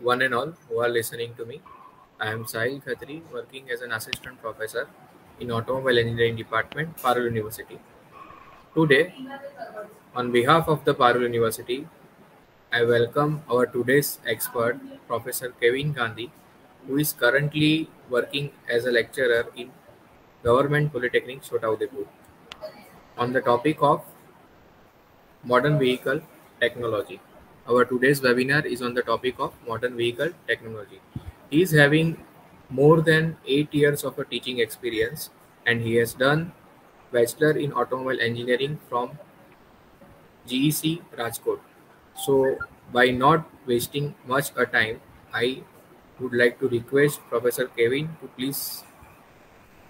one and all who are listening to me. I am Sahil Khatri, working as an assistant professor in Automobile Engineering Department, Parul University. Today, on behalf of the Parul University, I welcome our today's expert, Professor Kevin Gandhi, who is currently working as a lecturer in Government Polytechnic Chota on the topic of modern vehicle technology. Our today's webinar is on the topic of modern vehicle technology. He is having more than eight years of a teaching experience and he has done bachelor in automobile engineering from GEC Rajkot. So by not wasting much a time, I would like to request Professor Kevin to please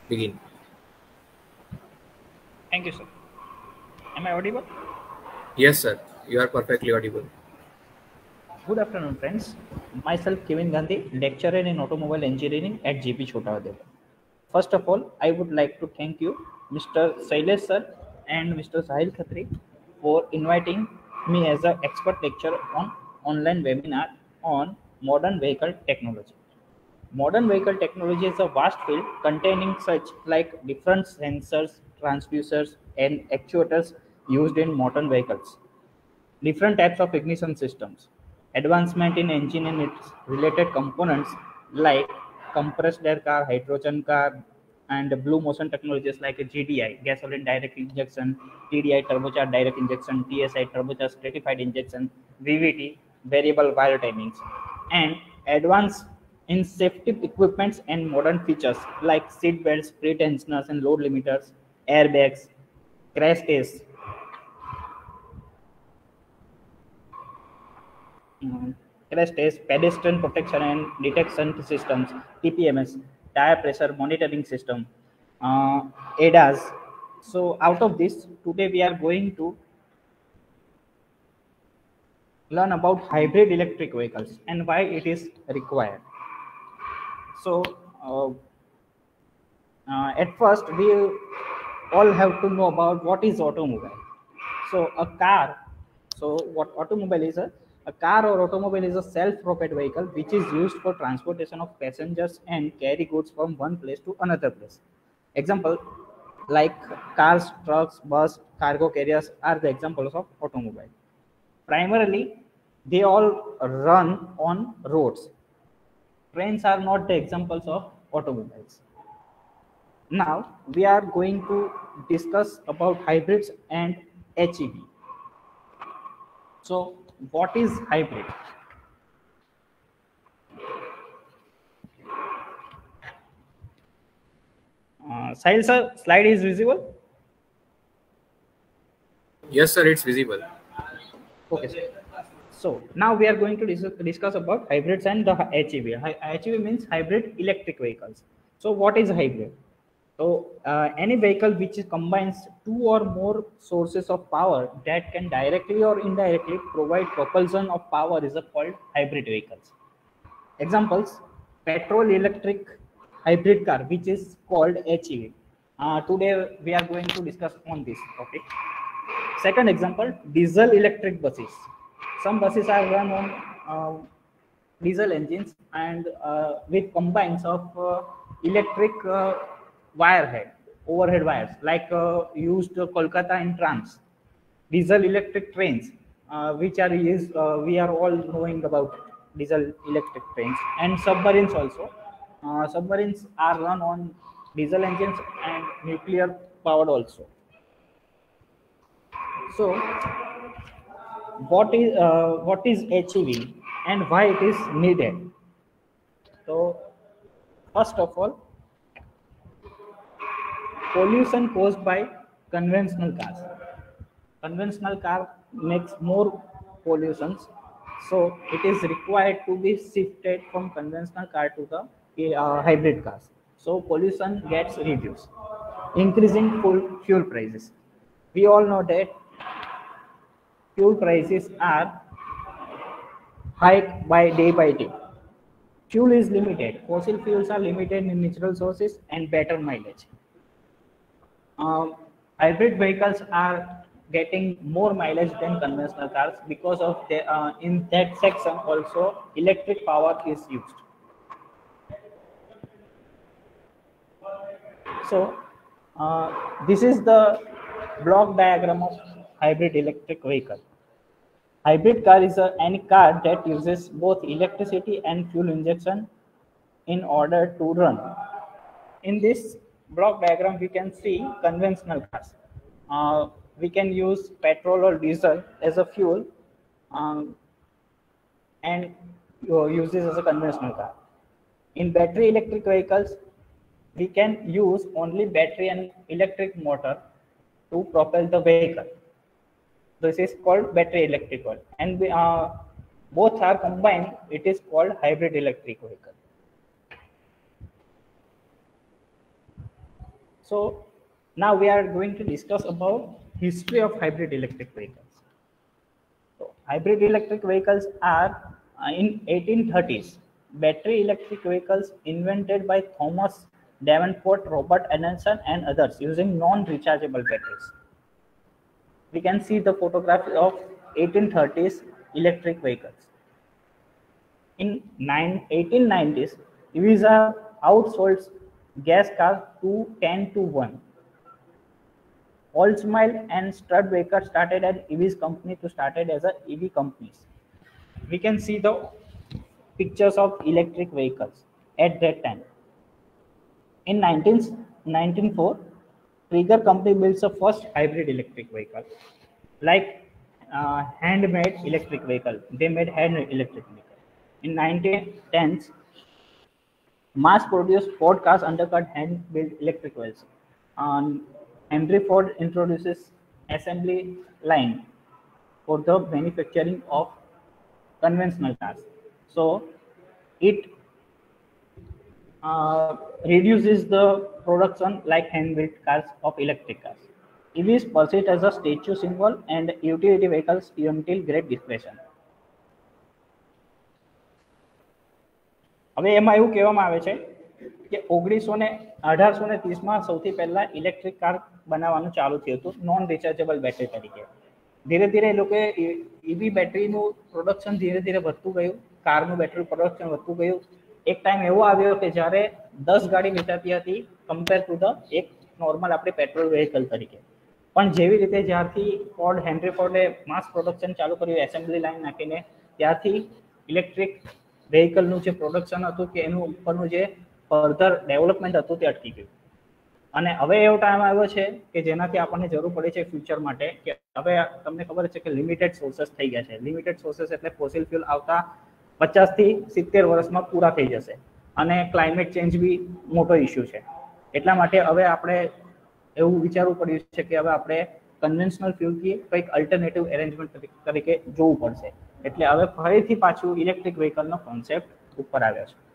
begin. Thank you, sir. Am I audible? Yes, sir. You are perfectly audible. Good afternoon, friends. Myself, Kevin Gandhi, lecturer in automobile engineering at JP Chota First of all, I would like to thank you, Mr. Sailesh sir and Mr. Sahil Khatri, for inviting me as an expert lecturer on online webinar on modern vehicle technology. Modern vehicle technology is a vast field containing such like different sensors, transducers, and actuators used in modern vehicles. Different types of ignition systems, advancement in engine and its related components like compressed air car, hydrogen car, and blue motion technologies like GDI, gasoline direct injection, TDI, turbocharged direct injection, TSI, turbocharged stratified injection, VVT, variable wire timings, and advanced in safety equipments and modern features like seat belts, pre-tensioners and load limiters, airbags, crash tests, crash test, pedestrian protection and detection systems, TPMS, tire pressure monitoring system, uh, ADAS. So out of this, today we are going to learn about hybrid electric vehicles and why it is required. So uh, uh, at first, we all have to know about what is automobile. So a car, so what automobile is a a car or automobile is a self-propelled vehicle which is used for transportation of passengers and carry goods from one place to another place. Example, like cars, trucks, bus, cargo carriers are the examples of automobile. Primarily, they all run on roads. Trains are not the examples of automobiles. Now, we are going to discuss about hybrids and HEV. So, what is hybrid? Uh, Sahil sir, slide is visible? Yes, sir, it's visible. Okay, sir. So now we are going to dis discuss about hybrids and the HEV. HEV means hybrid electric vehicles. So what is hybrid? So uh, any vehicle which combines two or more sources of power that can directly or indirectly provide propulsion of power is called hybrid vehicles. Examples, petrol electric hybrid car which is called HEV. Uh, today we are going to discuss on this topic. Second example, diesel electric buses. Some buses are run on uh, diesel engines and uh, with combines of uh, electric uh, wire head, overhead wires, like uh, used Kolkata in trams, diesel electric trains, uh, which are used, uh, we are all knowing about diesel electric trains, and submarines also. Uh, submarines are run on diesel engines and nuclear powered also. So, what is uh, what is HEV and why it is needed? So, first of all, pollution caused by conventional cars. Conventional car makes more pollutions, so it is required to be shifted from conventional car to the uh, hybrid cars. So pollution gets reduced, increasing fuel prices. We all know that fuel prices are hike by day by day. Fuel is limited. Fossil fuels are limited in natural sources and better mileage. Um, hybrid vehicles are getting more mileage than conventional cars because of the uh, in that section also electric power is used. So uh, this is the block diagram of hybrid electric vehicle. Hybrid car is a, any car that uses both electricity and fuel injection in order to run. In this block diagram we can see conventional cars uh, we can use petrol or diesel as a fuel um, and uh, use this as a conventional car. In battery electric vehicles, we can use only battery and electric motor to propel the vehicle. This is called battery electric vehicle. And we, uh, both are combined, it is called hybrid electric vehicle. So now we are going to discuss about history of hybrid electric vehicles. So hybrid electric vehicles are uh, in 1830s. Battery electric vehicles invented by Thomas Davenport, Robert Anderson and others using non-rechargeable batteries. We can see the photograph of 1830s electric vehicles. In 1890s, EVs outsold gas cars to 10 to 1 Oldsmobile and Studebaker started an EVs company to started as a EV companies. We can see the pictures of electric vehicles at that time. In 19, 1904, Trigger company builds the first hybrid electric vehicle, like uh, handmade electric vehicle. They made hand electric vehicle. In 1910s, mass-produced Ford cars undercut hand-built electric vehicles. Um, Henry Ford introduces assembly line for the manufacturing of conventional cars. So it uh, reduces the production like hand-built cars of electric cars. EV is perceived as a status symbol and utility vehicles until great depression. હવે એમાં એવું કહેવામાં આવે છે કે ઓગણીસો ને અઢારસો ને ત્રીસમાં સૌથી પહેલા ઇલેક્ટ્રિક કાર બનાવવાનું ચાલુ થયું હતું નોન રિચાર્જેબલ બેટરી તરીકે. ધીરે ધીરે એ લોકોએ ઈવી બેટરીનું પ્રોડક્શન ધીરે ધીરે વધતું ગયું કારનું બેટરી પ્રોડક્શન વધતું ગયું. એક ટાઈમ એવો આવ્યો કે જ્યારે દસ ગાડી વેચાતી હતી કમ્પેર ટુ ધ એક નોર્મલ આપણે પેટ્રોલ વેહિકલ તરીકે. પણ જેવી રીતે જ્યારથી ફોર્ડ હેનરી ફોર્ડે માસ પ્રોડક્શન ચાલુ કર્યું એસેમ્બલી લાઈન નાખીને, ત્યારથી ઇલેક્ટ્રિક વેહિકલનું જે પ્રોડક્શન હતું કે એનું ઉપરનું જે ફર્ધર ડેવલપમેન્ટ હતું તે અટકી ગયું. અને હવે એવો ટાઈમ આવ્યો છે કે જેનાથી આપણને જરૂર પડે છે ફ્યુચર માટે કે હવે તમને ખબર છે કે લિમિટેડ સોર્સેસ થઈ ગયા છે. લિમિટેડ સોર્સેસ એટલે ફોસિલ ફ્યુલ આવતા પચાસથી સિત્તેર વર્ષમાં પૂરા થઈ જશે. અને ક્લાઇમેટ ચેન્જ બી મોટો ઇસ્યુ છે. એટલા માટે હવે આપણે એવું વિચારવું પડ્યું છે કે હવે આપણે કન્વેન્શનલ ફ્યુલથી કંઈક અલ્ટરનેટિવ એરેન્જમેન્ટ તરીકે જોવું પડશે. એટલે હવે ફરીથી પાછું ઇલેક્ટ્રિક વ્હીકલનો કોન્સેપ્ટ ઉપર આવ્યો છે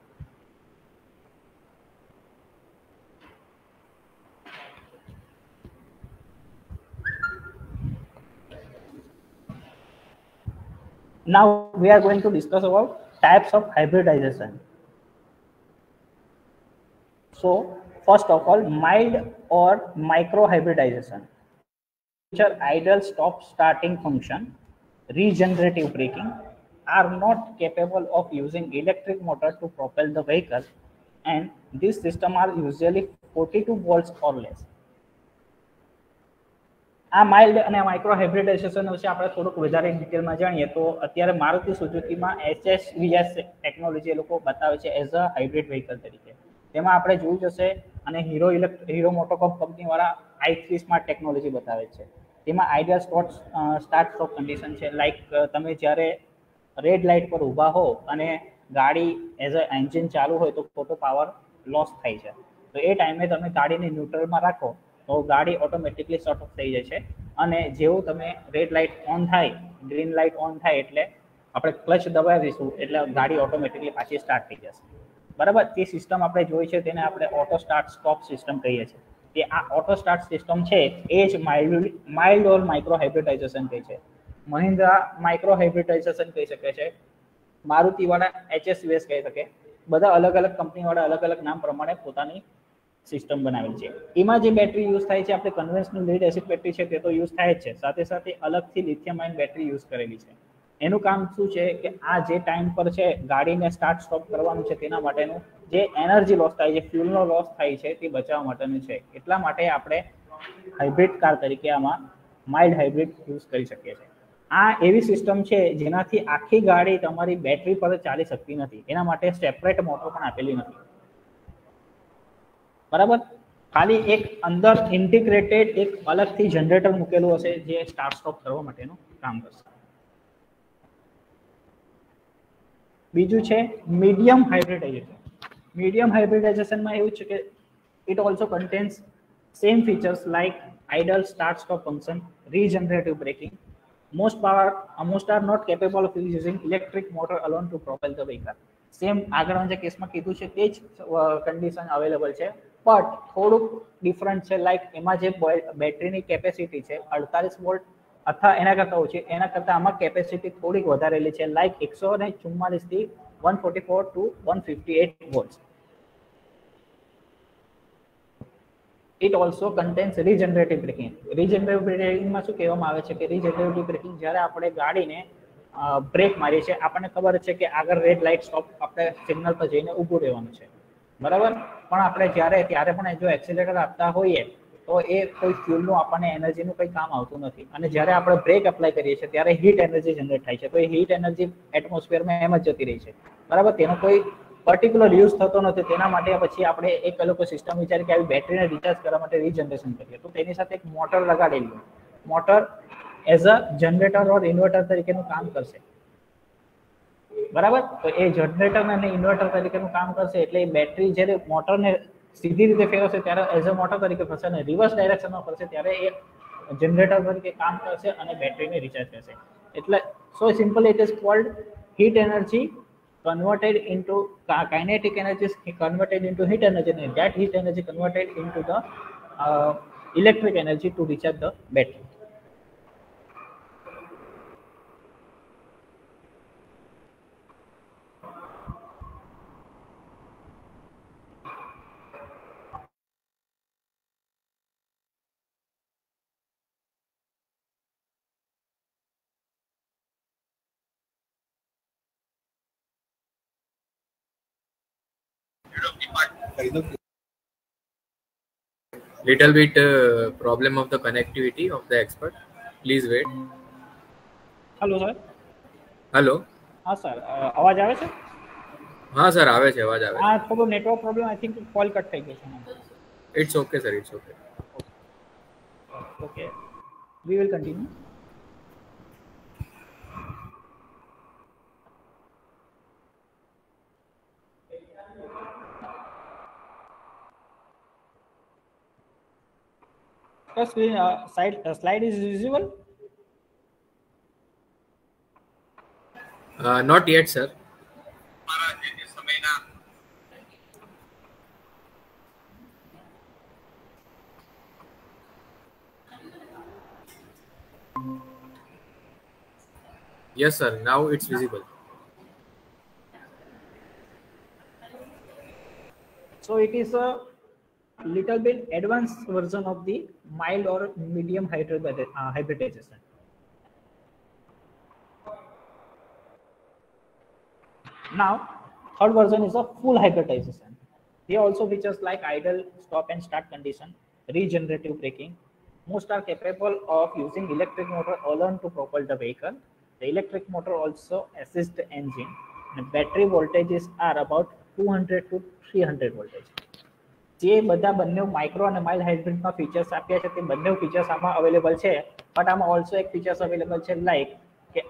Now we are going to discuss about types of hybridization. So first of all, mild or micro hybridization, which are idle stop starting function, regenerative braking, are not capable of using electric motor to propel the vehicle and these systems are usually 42 volts or less. આ mild અને micro hybridisation વિશે આપણે થોડુંક વધારે ડિટેલમાં જાણીએ તો અત્યારે મારુતિ સુઝુકીમાં એચએસ વીએસ ટેકનોલોજી એ લોકો બતાવે છે એઝ અ હાઇબ્રિડ વ્હીકલ તરીકે તેમાં આપણે જોયું જશે અને હીરો ઇલેક્ટ હીરો મોટોકોપ કંપનીવાળા આઈ થ્રી સ્માર્ટ ટેકનોલોજી બતાવે છે તેમાં આઈડિયા સ્ટોટ સ્ટાર્ટ સ્ટોપ કન્ડિશન છે. લાઈક તમે જ્યારે રેડ લાઇટ પર ઊભા હો અને ગાડી એઝ અ એન્જિન ચાલુ હોય તો ખોટો પાવર લોસ થાય છે. તો એ ટાઈમે તમે ગાડીને ન્યુટ્રલમાં રાખો તો ગાડી ઓટોમેટિકલી શટ ઓફ થઈ છે. અને જેવું તમે રેડ લાઇટ ઓન થાય ગ્રીન લાઇટ ઓન થાય એટલે આપણે ક્લચ દબાવીશું એટલે ગાડી ઓટોમેટિકલી પાછી સ્ટાર્ટ થઈ જશે. બરાબર? તે સિસ્ટમ આપણે જોઈ છે, તેને આપણે ઓટો સ્ટાર્ટ સ્ટોપ સિસ્ટમ કહીએ છીએ. તે આ ઓટો સ્ટાર્ટ સિસ્ટમ છે, એ જ mild mild or micro hybridisation કહે છે. મહિન્દ્રા માઇક્રો હાઇબ્રિડાઇઝેશન કહી શકે છે. મારુતિવાળા એચએસયુએસ કહી શકે. બધા અલગ અલગ કંપનીવાળા અલગ અલગ નામ પ્રમાણે પોતાની સિસ્ટમ બનાવેલ છે. એમાં જે બેટરી યુઝ થાય છે, આપણે કન્વેન્શનલ લીડ એસિડ બેટરી છે, તે તો યુઝ થાય જ છે. સાથે સાથે અલગથી લિથિયમ આયન બેટરી યુઝ કરેલી છે. એનું કામ શું છે કે આ જે ટાઈમ પર છે ગાડીને સ્ટાર્ટ સ્ટોપ કરવાનું છે તેના માટેનું જે એનર્જી લોસ થાય છે ફ્યુલનો લોસ થાય છે તે બચાવવા માટેનું છે. એટલા માટે આપણે હાઇબ્રિડ કાર તરીકે આમાં માઇલ્ડ હાઇબ્રિડ યુઝ કરી શકીએ છીએ. આ એવી સિસ્ટમ છે જેનાથી આખી ગાડી તમારી બેટરી પર ચાલી શકતી નથી. એના માટે સેપરેટ મોટર પણ આપેલી નથી. બરાબર? ખાલી એક અંદર ઇન્ટિગ્રેટેડ એક અલગથી જનરેટર મૂકેલું હશે જે સ્ટાર્ટ સ્ટોપ કરવા માટેનું કામ કરશે. બીજું છે મીડિયમ હાઇબ્રિડાઇઝેશન મીડિયમ હાઇબ્રિડાઇઝેશનમાં એવું છે કે it also contains same features like idle start stop function regenerative braking most power most are not capable of using electric motor alone to propel the vehicle same આગળના જે કેસમાં કીધું છે તે જ કન્ડિશન અવેલેબલ છે. બટ થોડુંક different છે લાઇક એમાં જે બેટરીની કેપેસિટી છે, અડતાલીસ વોલ્ટ અથવા એના કરતાં ઓછી. એના કરતાં આમાં કેપેસિટી થોડીક વધારેલી છે લાઈક એકસો ને ચુમ્માલીસથી one forty four to one fifty eight volt it also contains regenerative braking regenerative બ્રેકિંગમાં શું કહેવામાં આવે છે કે રીજનરેટિવ બ્રેકિંગ જ્યારે આપણે ગાડીને બ્રેક મારીએ છીએ, આપણને ખબર છે કે આગળ રેડ લાઇટ સ્ટોપ આપણે સિગ્નલ પર જઈને ઊભું રહેવાનું છે. બરાબર? પણ આપણે જ્યારે, ત્યારે પણ જો એક્સિલેટર આપતા હોઈએ તો એ કોઈ ફ્યુલનું આપણને એનર્જીનું કંઈ કામ આવતું નથી. અને જ્યારે આપણે બ્રેક એપ્લાય કરીએ છીએ, ત્યારે હીટ એનર્જી જનરેટ થાય છે. તો એ હીટ એનર્જી એટમોસ્ફિયરમાં એમ જ જતી રહી છે. બરાબર? તેનો કોઈ પર્ટિક્યુલર યુઝ થતો નથી. તેના માટે પછી આપણે એક લોકો સિસ્ટમ વિચારી કે આવી બેટરીને રિચાર્જ કરવા માટે રીજનરેશન કરીએ. તો તેની સાથે એક motor લગાડેલી motor as a generator or inverter તરીકેનું કામ કરશે. બરાબર? તો એ જનરેટર અને ઇન્વર્ટર તરીકેનું કામ કરશે એટલે એ બેટરી જ્યારે મોટરને સીધી રીતે ફેરવશે ત્યારે એઝ અ મોટર તરીકે ફરશે અને રિવર્સ ડાયરેક્શનમાં ફરશે ત્યારે એ જનરેટર તરીકે કામ કરશે અને બેટરીને રિચાર્જ કરશે એટલે so simple it is called heat energy converted into kinetic energy is converted into heat energy and that heat energy converted into the uh, electric energy to recharge battery Little bit uh, problem of the connectivity of the expert. Please wait. Hello sir hello હા sir અવાજ આવે છે હા sir આવે છે અવાજ આવે હા થોડો network problem I think call cut થઈ ગયો છે it's okay sir it's okay okay we will continue The screen, uh, side, uh, slide is visible. Uh, not yet, sir. Yes, sir. Now it's visible. So it is a little bit advanced version of the mild or medium uh, hybridization. Now, third version is a full hybridization. Here also features like idle, stop and start condition, regenerative braking. Most are capable of using electric motor alone to propel the vehicle. The electric motor also assists the engine. Battery voltages are about 200 to 300 voltage. જે બધા બંને micro અને mild હાઇબ્રિડમાં features આપ્યા છે તે બંને features આમાં available છે. બટ આમાં ઓલ્સો એક ફીચર્સ અવેલેબલ છે લાઈક કે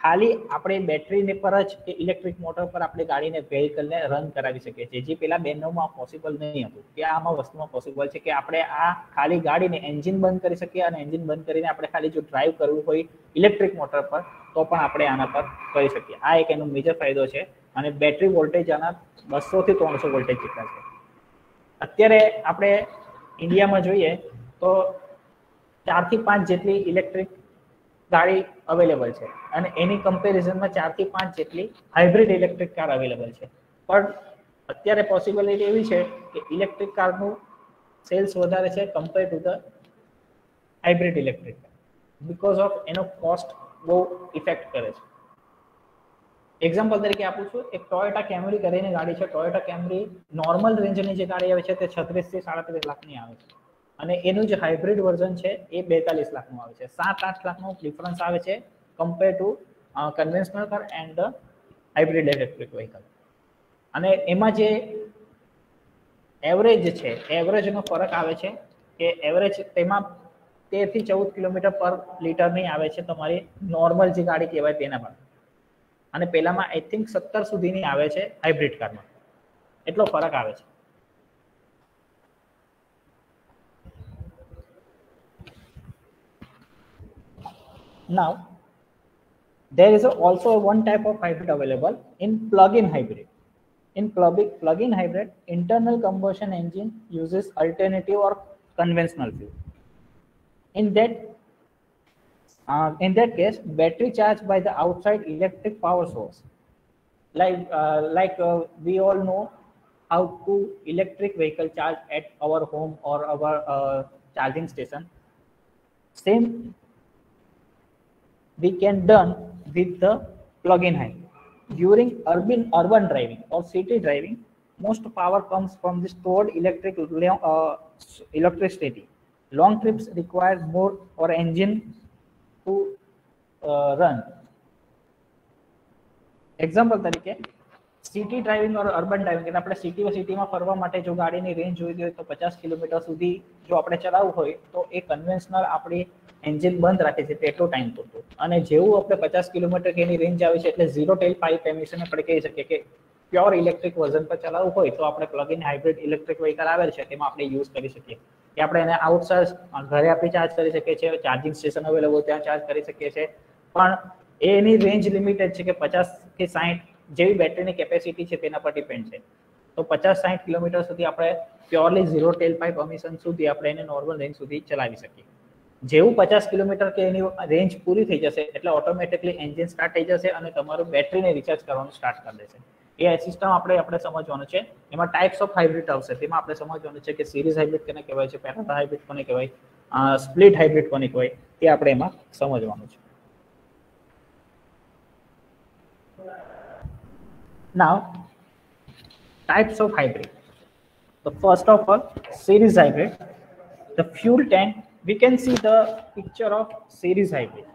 ખાલી આપણે બેટરીને પર જ કે ઇલેક્ટ્રિક મોટર પર આપણે ગાડીને વેહિકલને રન કરાવી શકીએ છીએ. જે પેલા બેનોમાં પોસિબલ નહીં હતું. કે આમાં વસ્તુમાં પોસિબલ છે કે આપણે આ ખાલી ગાડીને એન્જિન બંધ કરી શકીએ અને એન્જિન બંધ કરીને આપણે ખાલી જો ડ્રાઈવ કરવું હોય ઇલેક્ટ્રિક મોટર પર, તો પણ આપણે આના પર કરી શકીએ. આ એક એનો મેજર ફાયદો છે. અને બેટરી વોલ્ટેજ આના બસોથી ત્રણસો વોલ્ટેજ જેટલા છે. અત્યારે આપણે ઇન્ડિયામાં જોઈએ તો ચારથી પાંચ જેટલી ઇલેક્ટ્રિક ગાડી અવેલેબલ છે. અને એની કમ્પેરિઝનમાં ચારથી પાંચ જેટલી હાઇબ્રિડ ઇલેક્ટ્રિક કાર અવેલેબલ છે. પણ અત્યારે પોસિબિલિટી એવી છે કે ઇલેક્ટ્રિક કારનું સેલ્સ વધારે છે compare to the hybrid electric car because of એનો કોસ્ટ બહુ ઇફેક્ટ કરે છે. એક્ઝામ્પલ તરીકે આપું છું, એક ટોયોટા કેમરી કરીને ગાડી છે. ટોયોટા કેમરી નોર્મલ રેન્જની જે ગાડી આવે છે તે છત્રીસથી સાડત્રીસ લાખની આવે છે. અને એનું જે હાઇબ્રિડ વર્ઝન છે એ બેતાલીસ લાખનું આવે છે. સાત આઠ લાખનો ડિફરન્સ આવે છે compare to conventional car and hybrid electric vehicle અને એમાં જે એવરેજ છે એવરેજનો ફરક આવે છે કે એવરેજ તેમાં તેરથી ચૌદ કિલોમીટર પર લીટરની આવે છે તમારી નોર્મલ જે ગાડી કહેવાય તેના પર. અને પેલામાં આઈ થિંક સત્તર સુધીની આવે છે હાઇબ્રિડ કારમાં એટલો ફરક આવે છે now there is also one type of hybrid available in plug-in hybrid in plug-in plug-in hybrid internal combustion engine uses alternative or conventional fuel in that uh, in that case battery charged by the outside electric power source like uh, like uh, we all know how to electric vehicle charge at our home or our uh, charging station same we can done with the plug-in hybrid. During urban urban driving or city driving, most power comes from the stored electric uh, electricity. Long trips require more or engine to uh, run. Example તરીકે city driving or urban driving એટલે આપણે city સિટીમાં ફરવા માટે જો ગાડીની range જોઈતી હોય તો પચાસ કિલોમીટર સુધી જો આપણે ચલાવવું હોય તો એ કન્વેન્શનલ આપણી એન્જિન બંધ રાખે છે તેટલો ટાઈમ પૂરતો અને જેવું આપણે પચાસ કિલોમીટર એની રેન્જ આવે છે એટલે ઝીરો ટેલ પાઇપ એમિશન આપણે કહી શકીએ કે પ્યોર ઇલેક્ટ્રિક વર્ઝન પર ચલાવવું હોય તો આપણે plug in hybrid electric vehicle આવેલ છે તેમાં આપણે યુઝ કરી શકીએ કે આપણે એને આઉટસાઇડ ઘરે આપણે ચાર્જ કરી શકીએ છીએ ચાર્જિંગ સ્ટેશન અવેલેબલ ત્યાં ચાર્જ કરી શકીએ છીએ. પણ એની રેન્જ લિમિટેડ છે કે પચાસ કે સાહીઠ જેવી બેટરીની કેપેસિટી છે તેના પર ડિપેન્ડ છે. તો પચાસ સાહીઠ કિલોમીટર સુધી આપણે purely zero tail pipe emission સુધી આપણે એને નોર્મલ રેન્જ સુધી ચલાવી શકીએ. જેવું પચાસ કિલોમીટર કે એની રેન્જ પૂરી થઈ જશે, એટલે ઓટોમેટિકલી એન્જિન સ્ટાર્ટ થઈ જશે અને તમારું બેટરીને રિચાર્જ કરવાનું સ્ટાર્ટ કરી દેશે. એ સિસ્ટમ આપણે આપણે સમજવાનું છે. એમાં ટાઈપ્સ ઓફ હાઇબ્રિડ આવશે. તેમાં આપણે સમજવાનું છે કે સિરીઝ હાઇબ્રિડ કોને કહેવાય છે પેરેલલ હાઇબ્રિડ કોને કહેવાય સ્પ્લિટ હાઇબ્રિડ કોને કહેવાય તે આપણે એમાં સમજવાનું છે. Now types of hybrid. The first of all, series hybrid. The fuel tank, we can see the picture of series hybrid.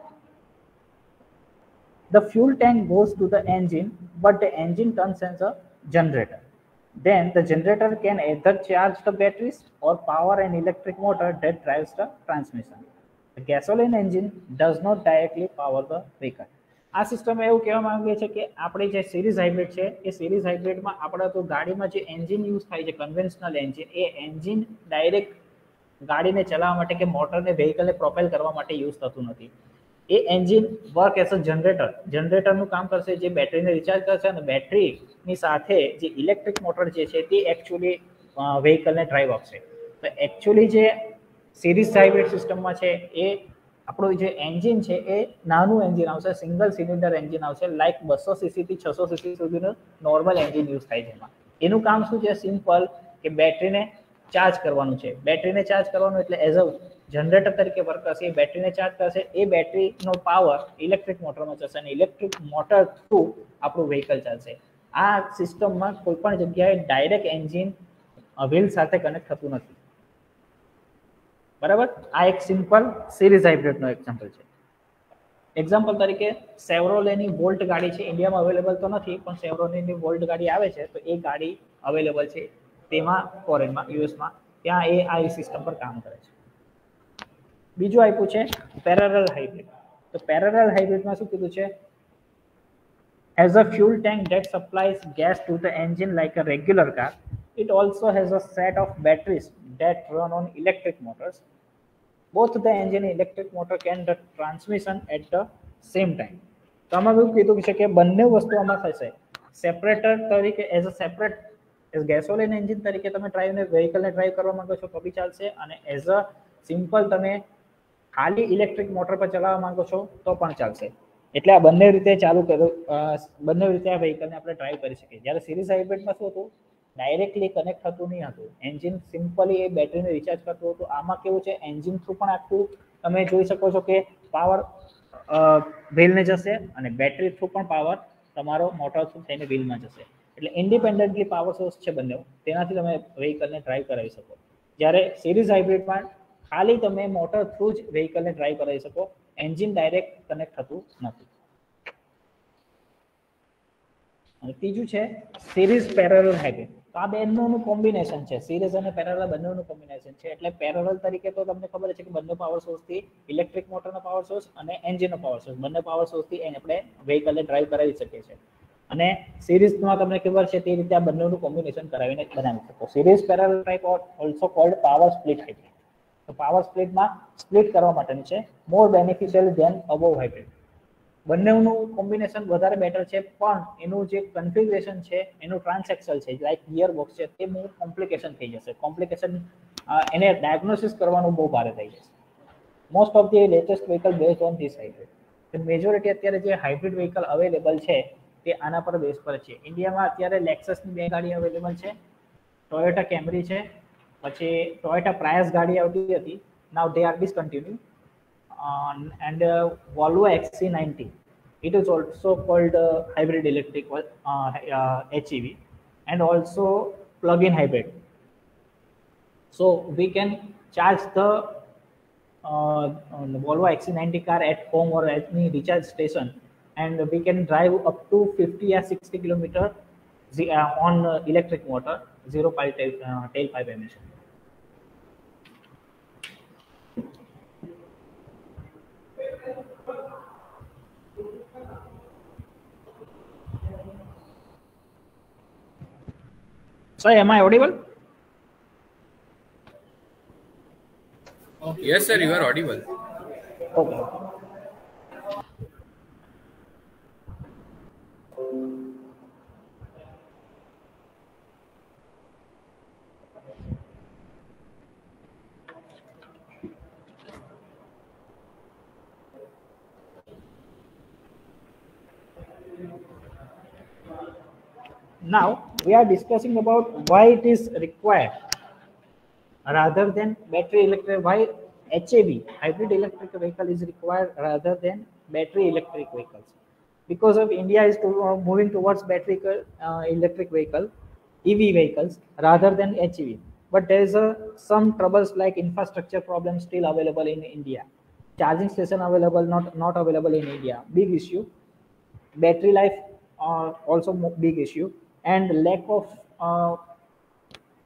The fuel tank goes to the engine, but the engine turns as a generator. Then the generator can either charge the batteries or power an electric motor that drives the transmission. The gasoline engine does not directly power the vehicle. આ system એવું કહેવા માંગે છે કે આપણે જે series hybrid છે એ series હાઇબ્રિડમાં આપણે તો ગાડીમાં જે એન્જિન યુઝ થાય છે કન્વેન્શનલ એન્જિન એ એન્જિન ડાયરેક્ટ ગાડીને ચલાવવા માટે કે મોટરને વ્હીકલને પ્રોપેલ કરવા માટે યુઝ થતું નથી એ engine work as a generator જનરેટરનું કામ કરશે જે બેટરીને રિચાર્જ કરશે અને બેટરીની સાથે જે ઇલેક્ટ્રિક મોટર જે છે તે એકચ્યુઅલી વ્હીકલને ડ્રાઈવ આપશે. તો એકચ્યુઅલી જે સિરીઝ હાઇબ્રિડ સિસ્ટમમાં છે એ આપણું જે એન્જિન છે એ નાનું એન્જિન આવશે સિંગલ સિલિન્ડર એન્જિન આવશે લાઈક બસો સીસીથી છસો સીસી સુધીનું નોર્મલ એન્જિન યુઝ થાય છે એમાં. એનું કામ શું છે? સિમ્પલ કે બેટરીને ચાર્જ કરવાનું છે. બેટરીને ચાર્જ કરવાનું એટલે એઝ અ જનરેટર તરીકે વર્ક કરશે, એ બેટરીને ચાર્જ કરશે, એ બેટરીનો પાવર ઇલેક્ટ્રિક મોટરમાં જશે અને ઇલેક્ટ્રિક મોટર થ્રુ આપણું વ્હીકલ ચાલશે. આ સિસ્ટમમાં કોઈ પણ જગ્યાએ ડાયરેક્ટ એન્જિન વ્હીલ સાથે કનેક્ટ થતું નથી. બરાબર? આ એક સિમ્પલ સિરીઝ હાઇબ્રિડનો એક્ઝામ્પલ છે. એક્ઝામ્પલ તરીકે સેવરોલેની વોલ્ટ ગાડી છે ઇન્ડિયામાં અવેલેબલ તો નથી, પણ સેવરોલેની વોલ્ટ ગાડી આવે છે, તો એ ગાડી અવેલેબલ છે તેમાં ફોરેનમાં યુએસમાં ત્યાં એ આ સિસ્ટમ પર કામ કરે છે. બીજું આપ્યું છે પેરેરલ હાઇબ્રિડ તો પેરેરલ હાઇબ્રિડમાં શું કીધું છે a fuel tank that supplies gas to the engine like a regular car. It also has a set of batteries that run on electric motors. Both the engine and electric motor can the transmission at the same time. તો આમાં એવું કીધું છે કે બંને વસ્તુ આમાં થશે સેપરેટર તરીકે as a separate as gasoline engine તરીકે તમે ડ્રાઈવને વ્હીકલને ડ્રાઈવ કરવા માંગો છો તો બી ચાલશે અને એઝ અ સિમ્પલ તમે ખાલી ઇલેક્ટ્રિક મોટર પર ચલાવવા માંગો છો તો પણ ચાલશે. એટલે આ બંને રીતે ચાલુ કરો. બંને રીતે આ વ્હીકલને આપણે ડ્રાઈવ કરી શકીએ. જ્યારે સિરીઝ હાઇબ્રિડમાં શું હતું? ડાયરેક્ટલી કનેક્ટ થતું નહીં હતું. એન્જિન સિમ્પલી એ બેટરીને રિચાર્જ કરતું હતું. આમાં કેવું છે? એન્જિન થ્રુ પણ આખું તમે જોઈ શકો છો કે પાવર વ્હીલને જશે અને બેટરી થ્રુ પણ પાવર તમારો મોટર થ્રુ થઈને વ્હીલમાં જશે. એટલે ઇન્ડિપેન્ડન્ટલી પાવર સોર્સ છે બંને. તેનાથી તમે વ્હીકલને ડ્રાઈવ કરાવી શકો. જ્યારે સિરીઝ હાઇબ્રિડમાં ખાલી તમે મોટર થ્રુ જ વ્હીકલને ડ્રાઈવ કરાવી શકો. એન્જિન ડાયરેક્ટ કનેક્ટ થતું નથી. અને ત્રીજું છે સિરીઝ પેરેલલ હાઇબ્રિડ તો આ બંનેનું કોમ્બિનેશન છે. સિરીઝ અને પેરેલલ બંનેનું કોમ્બિનેશન છે. એટલે પેરેલલ તરીકે તો તમને ખબર છે કે બંને પાવર સોર્સથી ઇલેક્ટ્રિક મોટરનો પાવર સોર્સ અને એન્જિનનો પાવર સોર્સ બંને પાવર સોર્સથી આપણે વ્હીકલને ડ્રાઈવ કરાવી શકીએ છીએ. અને સિરીઝમાં તમને ખબર છે તે રીતે આ બંનેનું કોમ્બિનેશન કરાવીને બનાવી શકો. Series parallel type also called power split hybrid તો પાવર સ્પ્લિટમાં સ્પ્લિટ કરવા માટેની છે. More beneficial than above hybrid બંનેનું કોમ્બિનેશન વધારે બેટર છે, પણ એનું જે કન્ફિગરેશન છે, એનું ટ્રાન્સેક્શન છે લાઈક ગિયર બોક્સ છે તે બહુ કોમ્પ્લિકેશન થઈ જશે. કોમ્પ્લિકેશન એને ડાયગ્નોસિસ કરવાનું બહુ ભારે થઈ જશે. Most of the latest vehicle base on this hybrid majority અત્યારે જે હાઇબ્રિડ વ્હીકલ અવેલેબલ છે, તે આના પર બેઝ પર છે. ઇન્ડિયામાં અત્યારે લેક્સસની બે ગાડી અવેલેબલ છે. ટોયોટા કેમરી છે. પછી ટોયોટા પ્રાયસ ગાડી આવતી હતી now they are discontinue and uh, Volvo XC90. It is also called uh, hybrid electric uh, HEV and also plug-in hybrid. So we can charge the Volvo XC90 car at home or at any recharge station and we can drive up to 50 or 60 kilometer on electric motor, zero tail, tailpipe emission. So am I audible? Yes, sir, you are audible. Okay. Now we are discussing about why it is required rather than battery electric why HAV hybrid electric vehicle is required rather than battery electric vehicles. Because of India is to, uh, moving towards battery uh, electric vehicle EV vehicles rather than HEV but there is a, some troubles like infrastructure problems still available in India. Charging station available not not available in India. Big issue. Battery life uh, also big issue and lack of uh,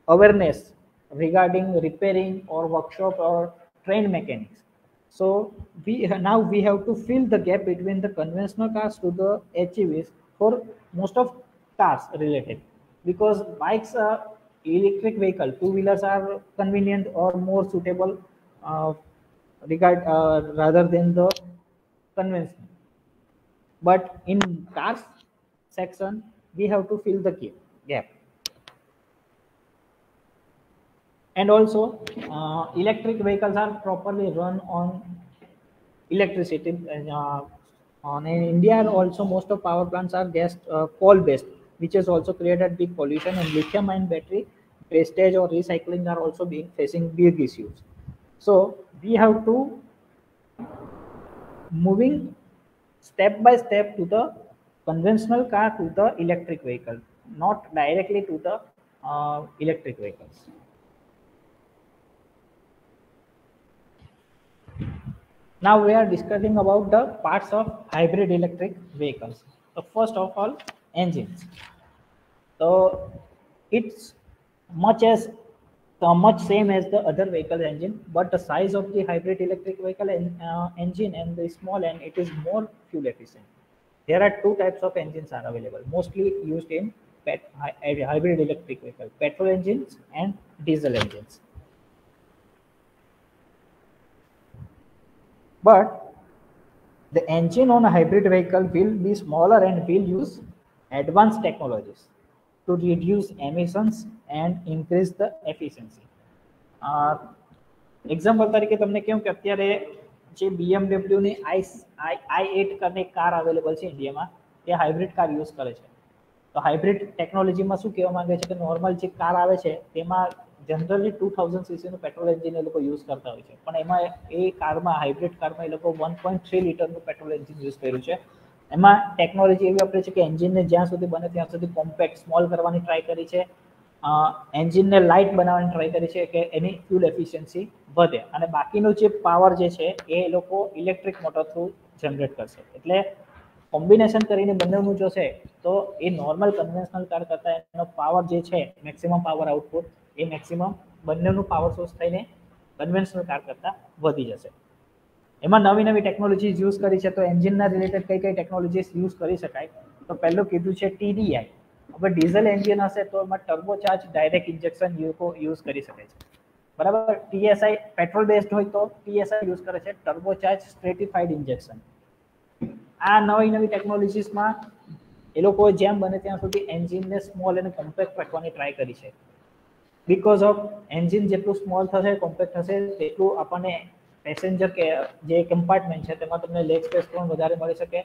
awareness regarding repairing or workshop or trained mechanics. So we now we have to fill the gap between the conventional cars to the HEVs for most of cars related because bikes are electric vehicle two wheelers are convenient or more suitable uh, regard uh, rather than the conventional but in cars section we have to fill the gap. And also uh, electric vehicles are properly run on electricity. Uh, on in india also most of power plants are gas uh, coal based which has also created big pollution and lithium ion battery wastage or recycling are also being facing big issues. So we have to moving step by step to the conventional car to the electric vehicle, not directly to the uh, electric vehicles. Now we are discussing about the parts of hybrid electric vehicles. So first of all, engines. So it's much as uh, much same as the other vehicle engine, but the size of the hybrid electric vehicle en- uh, engine and the small end, it is more fuel efficient there are two types of engines are available mostly used in pet, hybrid electric vehicle petrol engines and diesel engines but the engine on a hybrid vehicle will be smaller and will use advanced technologies to reduce emissions and increase the efficiency example તરીકે તમને કેવું કે અત્યારે જે બીએમડબ્લ્યુની I I eight કરીને car available છે ઇન્ડિયામાં એ હાઇબ્રિડ કાર યુઝ કરે છે. તો હાઇબ્રિડ ટેકનોલોજીમાં શું કહેવા માંગે છે કે નોર્મલ જે કાર આવે છે, તેમાં જનરલી ટુ થાઉઝન્ડ સીસીનું પેટ્રોલ એન્જિન એ લોકો યુઝ કરતા હોય છે. પણ એમાં એ કારમાં હાઇબ્રિડ કારમાં એ લોકો વન પોઈન્ટ થ્રી લીટરનું પેટ્રોલ એન્જિન યુઝ કર્યું છે. એમાં ટેકનોલોજી એવી વાપરે છે કે એન્જિનને જ્યાં સુધી બને ત્યાં સુધી કોમ્પેક્ટ સ્મોલ કરવાની ટ્રાય કરી છે. એન્જિનને લાઇટ બનાવવાની ટ્રાય કરી છે કે એની ફ્યુલ એફિશિયન્સી વધે અને બાકીનું જે પાવર જે છે એ લોકો ઇલેક્ટ્રિક મોટર થ્રુ જનરેટ કરશે. એટલે કોમ્બિનેશન કરીને બંનેનું જોશે તો એ નોર્મલ કન્વેન્શનલ કાર કરતાં એનો પાવર જે છે મેક્સિમમ પાવર આઉટપુટ એ મેક્સિમમ બંનેનું પાવર સોર્સ થઈને કન્વેન્શનલ કાર કરતાં વધી જશે. એમાં નવી નવી ટેકનોલોજીસ યુઝ કરી છે, તો એન્જિનના રિલેટેડ કઈ કઈ ટેકનોલોજીસ યુઝ કરી શકાય? તો પહેલું કીધું છે ટીડીઆઈ હવે ડીઝલ એન્જિન હશે તો એમાં turbo charge direct injection use કરી શકે છે. બરાબર? ટીએસઆઈ પેટ્રોલ બેઝડ હોય તો ટીએસઆઈ યુઝ કરે છે. ટર્બો ચાર્જ સ્ટ્રેટિફાઈડ ઇન્જેક્શન આ નવી નવી ટેકનોલોજીસમાં એ લોકો જેમ બને ત્યાં સુધી એન્જિનને સ્મોલ અને કોમ્પેક્ટ રાખવાની ટ્રાય કરી છે. બીકોઝ ઓફ એન્જિન જેટલું સ્મોલ થશે કોમ્પેક્ટ થશે, તેટલું આપણને પેસેન્જર કે જે કમ્પાર્ટમેન્ટ છે, તેમાં તમને લેગ સ્પેસ પણ વધારે મળી શકે.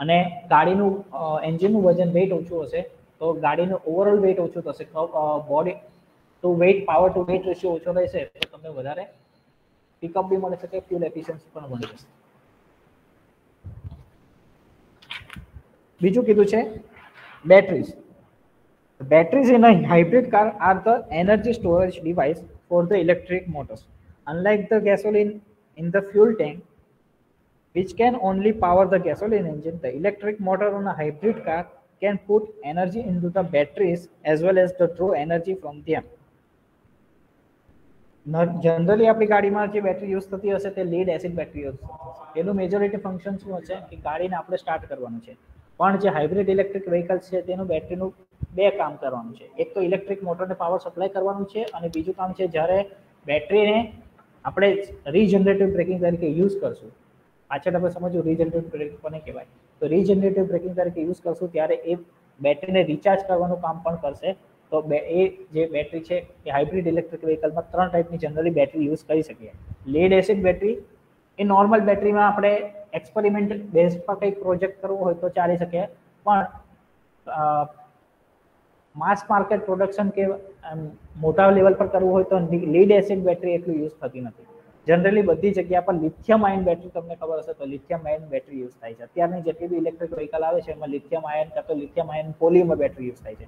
અને ગાડીનું એન્જિનનું વજન વેઇટ ઓછું હશે તો ગાડીનું ઓવરઓલ વેઇટ ઓછું થશે. Body to weight power to weight ratio ઓછો રહેશે તો તમને વધારે પિકઅપ બી મળી શકે ફ્યુલ એફિશિયન્સી પણ મળી જશે. બીજું કીધું છે બેટરીઝ બેટરીઝ એ નહીં hybrid car are the energy storage device for the electric motors unlike the gasoline in the fuel tank, which can only power the gasoline engine, the electric motor on a hybrid car can put energy into the batteries as well as to draw energy from them. Generally આપણી ગાડીમાં જે battery use થતી હશે તે lead acid battery use એનું majority function શું હશે? કે ગાડીને આપણે સ્ટાર્ટ કરવાનું છે. પણ જે હાઇબ્રિડ ઇલેક્ટ્રિક વ્હીકલ્સ છે તેનું બેટરીનું બે કામ કરવાનું છે. એક તો ઇલેક્ટ્રિક મોટરને પાવર સપ્લાય કરવાનું છે અને બીજું કામ છે જ્યારે બેટરીને આપણે રીજનરેટિવ બ્રેકિંગ તરીકે યુઝ કરશું પાછળ આપણે સમજવું રીજનરેટિવ બ્રેકિંગ કોને કહેવાય? તો રીજનરેટિવ બ્રેકિંગ તરીકે યુઝ કરશું, ત્યારે એ બેટરીને રિચાર્જ કરવાનું કામ પણ કરશે. તો બે, એ જે બેટરી છે, એ હાઇબ્રિડ ઇલેક્ટ્રિક વ્હીકલમાં ત્રણ ટાઈપની જનરલી બેટરી યુઝ કરી શકીએ. લેડ એસિડ બેટરી એ નોર્મલ બેટરીમાં આપણે એક્સપેરિમેન્ટ બેઝ પર કંઈક પ્રોજેક્ટ કરવો હોય તો ચાલી શકે. પણ માસ માર્કેટ પ્રોડક્શન કે મોટા લેવલ પર કરવું હોય તો લીડ એસિડ બેટરી એટલું યુઝ થતી નથી. જનરલી બધી જગ્યા પર લિથિયમ આયન બેટરી તમને ખબર હશે તો લિથિયમ આયન બેટરી યુઝ થાય છે. અત્યારની જેટલી બી ઇલેક્ટ્રિક વ્હીકલ આવે છે, એમાં લિથિયમ આયન કાં તો lithium ion polymer battery use થાય છે.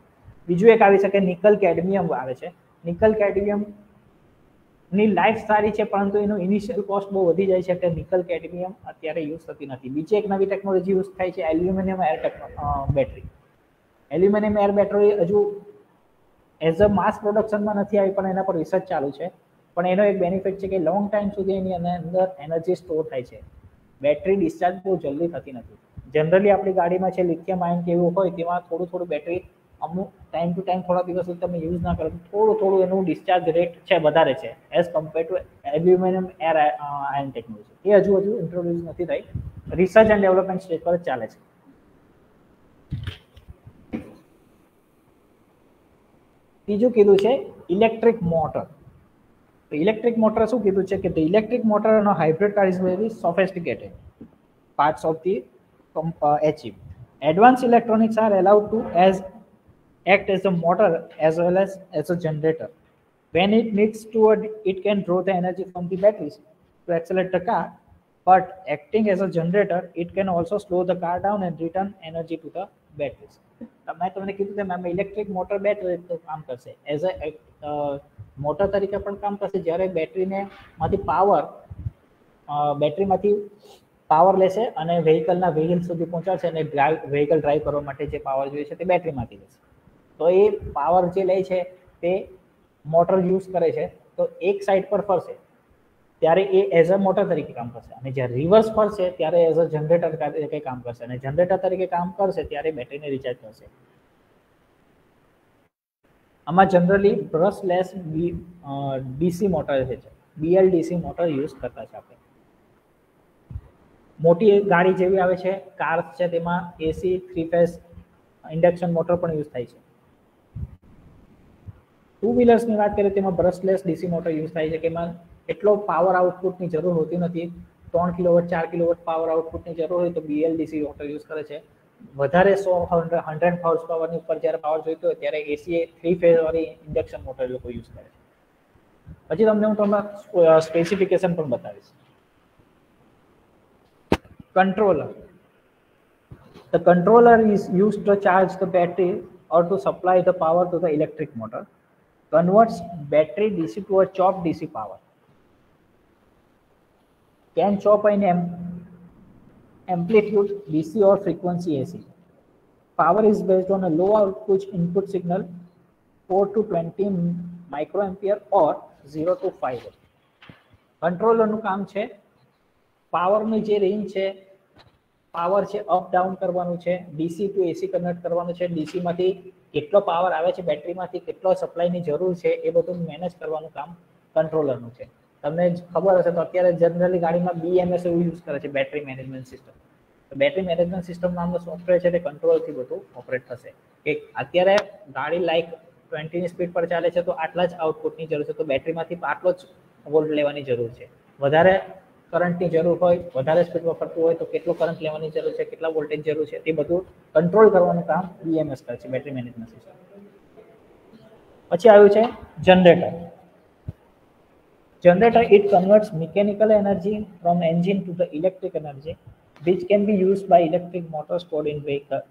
બીજું એક આવી શકે નિકલ કેડમિયમ આવે છે. નિકલ કેડમિયમની લાઈફ સારી છે, પરંતુ એનો ઇનિશિયલ કોસ્ટ બહુ વધી જાય છે કે નિકલ કેડમિયમ અત્યારે યુઝ થતી નથી. બીજી એક નવી ટેકનોલોજી યુઝ થાય છે aluminium air battery aluminium air battery હજુ એઝ અ માસ પ્રોડક્શનમાં નથી આવી, પણ એના પર રિસર્ચ ચાલુ છે. પણ એનો એક બેનિફિટ છે કે લોંગ ટાઈમ સુધી એની અંદર એનર્જી સ્ટોર થાય છે. બેટરી ડિસ્ચાર્જ બહુ જલ્દી થતી નથી. જનરલી આપણી ગાડીમાં છે લિથિયમ આયન કે એવું હોય, તેમાં થોડું થોડું બેટરી અમુક ટાઈમ ટુ ટાઈમ થોડા દિવસ સુધી તમે યુઝ ના કરો થોડું થોડું એનું ડિસ્ચાર્જ રેટ છે વધારે છે as compare to aluminium air ion technology એ હજુ હજુ ઇન્ટ્રોડ્યુસ નથી થઈ. રિસર્ચ એન્ડ ડેવલપમેન્ટ સ્ટેજ પર ચાલે છે. ત્રીજું કીધું છે ઇલેક્ટ્રિક મોટર તો ઇલેક્ટ્રિક મોટર શું કીધું છે કે the electric motor no hybrid car is very sophisticated parts of the uh, achieve. Advanced electronics are allowed to as act as a motor as well as as a generator. When it needs to, it can draw the energy from the batteries to accelerate the car. But acting as a generator, it can also slow the car down and return energy to the batteries. મેં તમને કીધું કે ma'am electric motor battery કામ કરશે as a motor તરીકે પણ કામ કરશે. જ્યારે બેટરીને માંથી પાવર બેટરીમાંથી પાવર લેશે અને વ્હીકલના વ્હીલ સુધી પહોંચાડશે અને ડ્રાઈવ વ્હીકલ ડ્રાઈવ કરવા માટે જે પાવર જોઈએ છે તે બેટરીમાંથી લેશે. તો એ પાવર જે લે છે તે મોટર યુઝ કરે છે. તો એક સાઈડ પર ફરશે. ત્યારે એ એઝ અ મોટર તરીકે કામ કરશે. અને જ્યારે રિવર્સ ફરશે, ત્યારે એઝ અ જનરેટર તરીકે કામ કરશે. અને જનરેટર તરીકે કામ કરશે, ત્યારે બેટરીને રિચાર્જ કરશે. આમાં generally brushless B DC motor છે બીએલડીસી મોટર યુઝ કરતા છે આપણે. મોટી ગાડી જેવી આવે છે કાર છે તેમાં AC three phase induction motor પણ યુઝ થાય છે. ટુ વ્હીલર્સની વાત કરીએ, તેમાં બ્રશલેસ ડીસી મોટર યુઝ થાય છે એમાં એટલો પાવર આઉટપુટની જરૂર હોતી નથી. ત્રણ કિલોવોટ, ચાર કિલોવોટ પાવર આઉટપુટની જરૂર હોય તો બીએલડીસી મોટર યુઝ કરે છે. વધારે સો હંડ્રેડ હાઉસ પાવરની ઉપર જ્યારે પાવર જોઈતો હોય ત્યારે એસી થ્રી ફેઝ વાળી ઇન્ડક્શન મોટર લોકો યુઝ કરે છે પછી તમને હું તમને સ્પેસિફિકેશન પણ બતાવીશ controller the controller is used to charge the battery or to supply the power to the electric motor converts battery dc to a chop dc power can chop in am- amplitude dc or frequency ac power is based on a low output input signal 4 to 20 microampere or 0 to 5 volt કંટ્રોલરનું કામ છે પાવરની જે range છે power છે up down કરવાનું છે DC two AC convert કરવાનું છે ડીસીમાંથી કેટલો પાવર આવે છે બેટરીમાંથી કેટલો સપ્લાયની જરૂર છે, એ બધું મેનેજ કરવાનું કામ કંટ્રોલરનું છે. તમને ખબર હશે તો અત્યારે જનરલી ગાડીમાં બીએમએસ એવું યુઝ કરે છે બેટરી મેનેજમેન્ટ સિસ્ટમ તો બેટરી મેનેજમેન્ટ સિસ્ટમ નામનો સોફ્ટવેર છે તે કંટ્રોલથી બધું ઓપરેટ થશે. કે અત્યારે ગાડી લાઈક ટ્વેન્ટીની સ્પીડ પર ચાલે છે તો આટલા જ આઉટપુટની જરૂર છે. તો બેટરીમાંથી આટલો જ વોલ્ટ લેવાની જરૂર છે. વધારે કરંટની જરૂર હોય, વધારે સ્પીડમાં ફરતું હોય તો કેટલો કરંટ લેવાની જરૂર છે, કેટલા વોલ્ટેજ જરૂર છે તે બધું કંટ્રોલ કરવાનું કામ બીએમએસ કરે છે બેટરી મેનેજમેન્ટ સિસ્ટમ પછી આવ્યું છે generator generator it converts mechanical energy from engine to the electric energy which can be used by electric motors stored in vehicle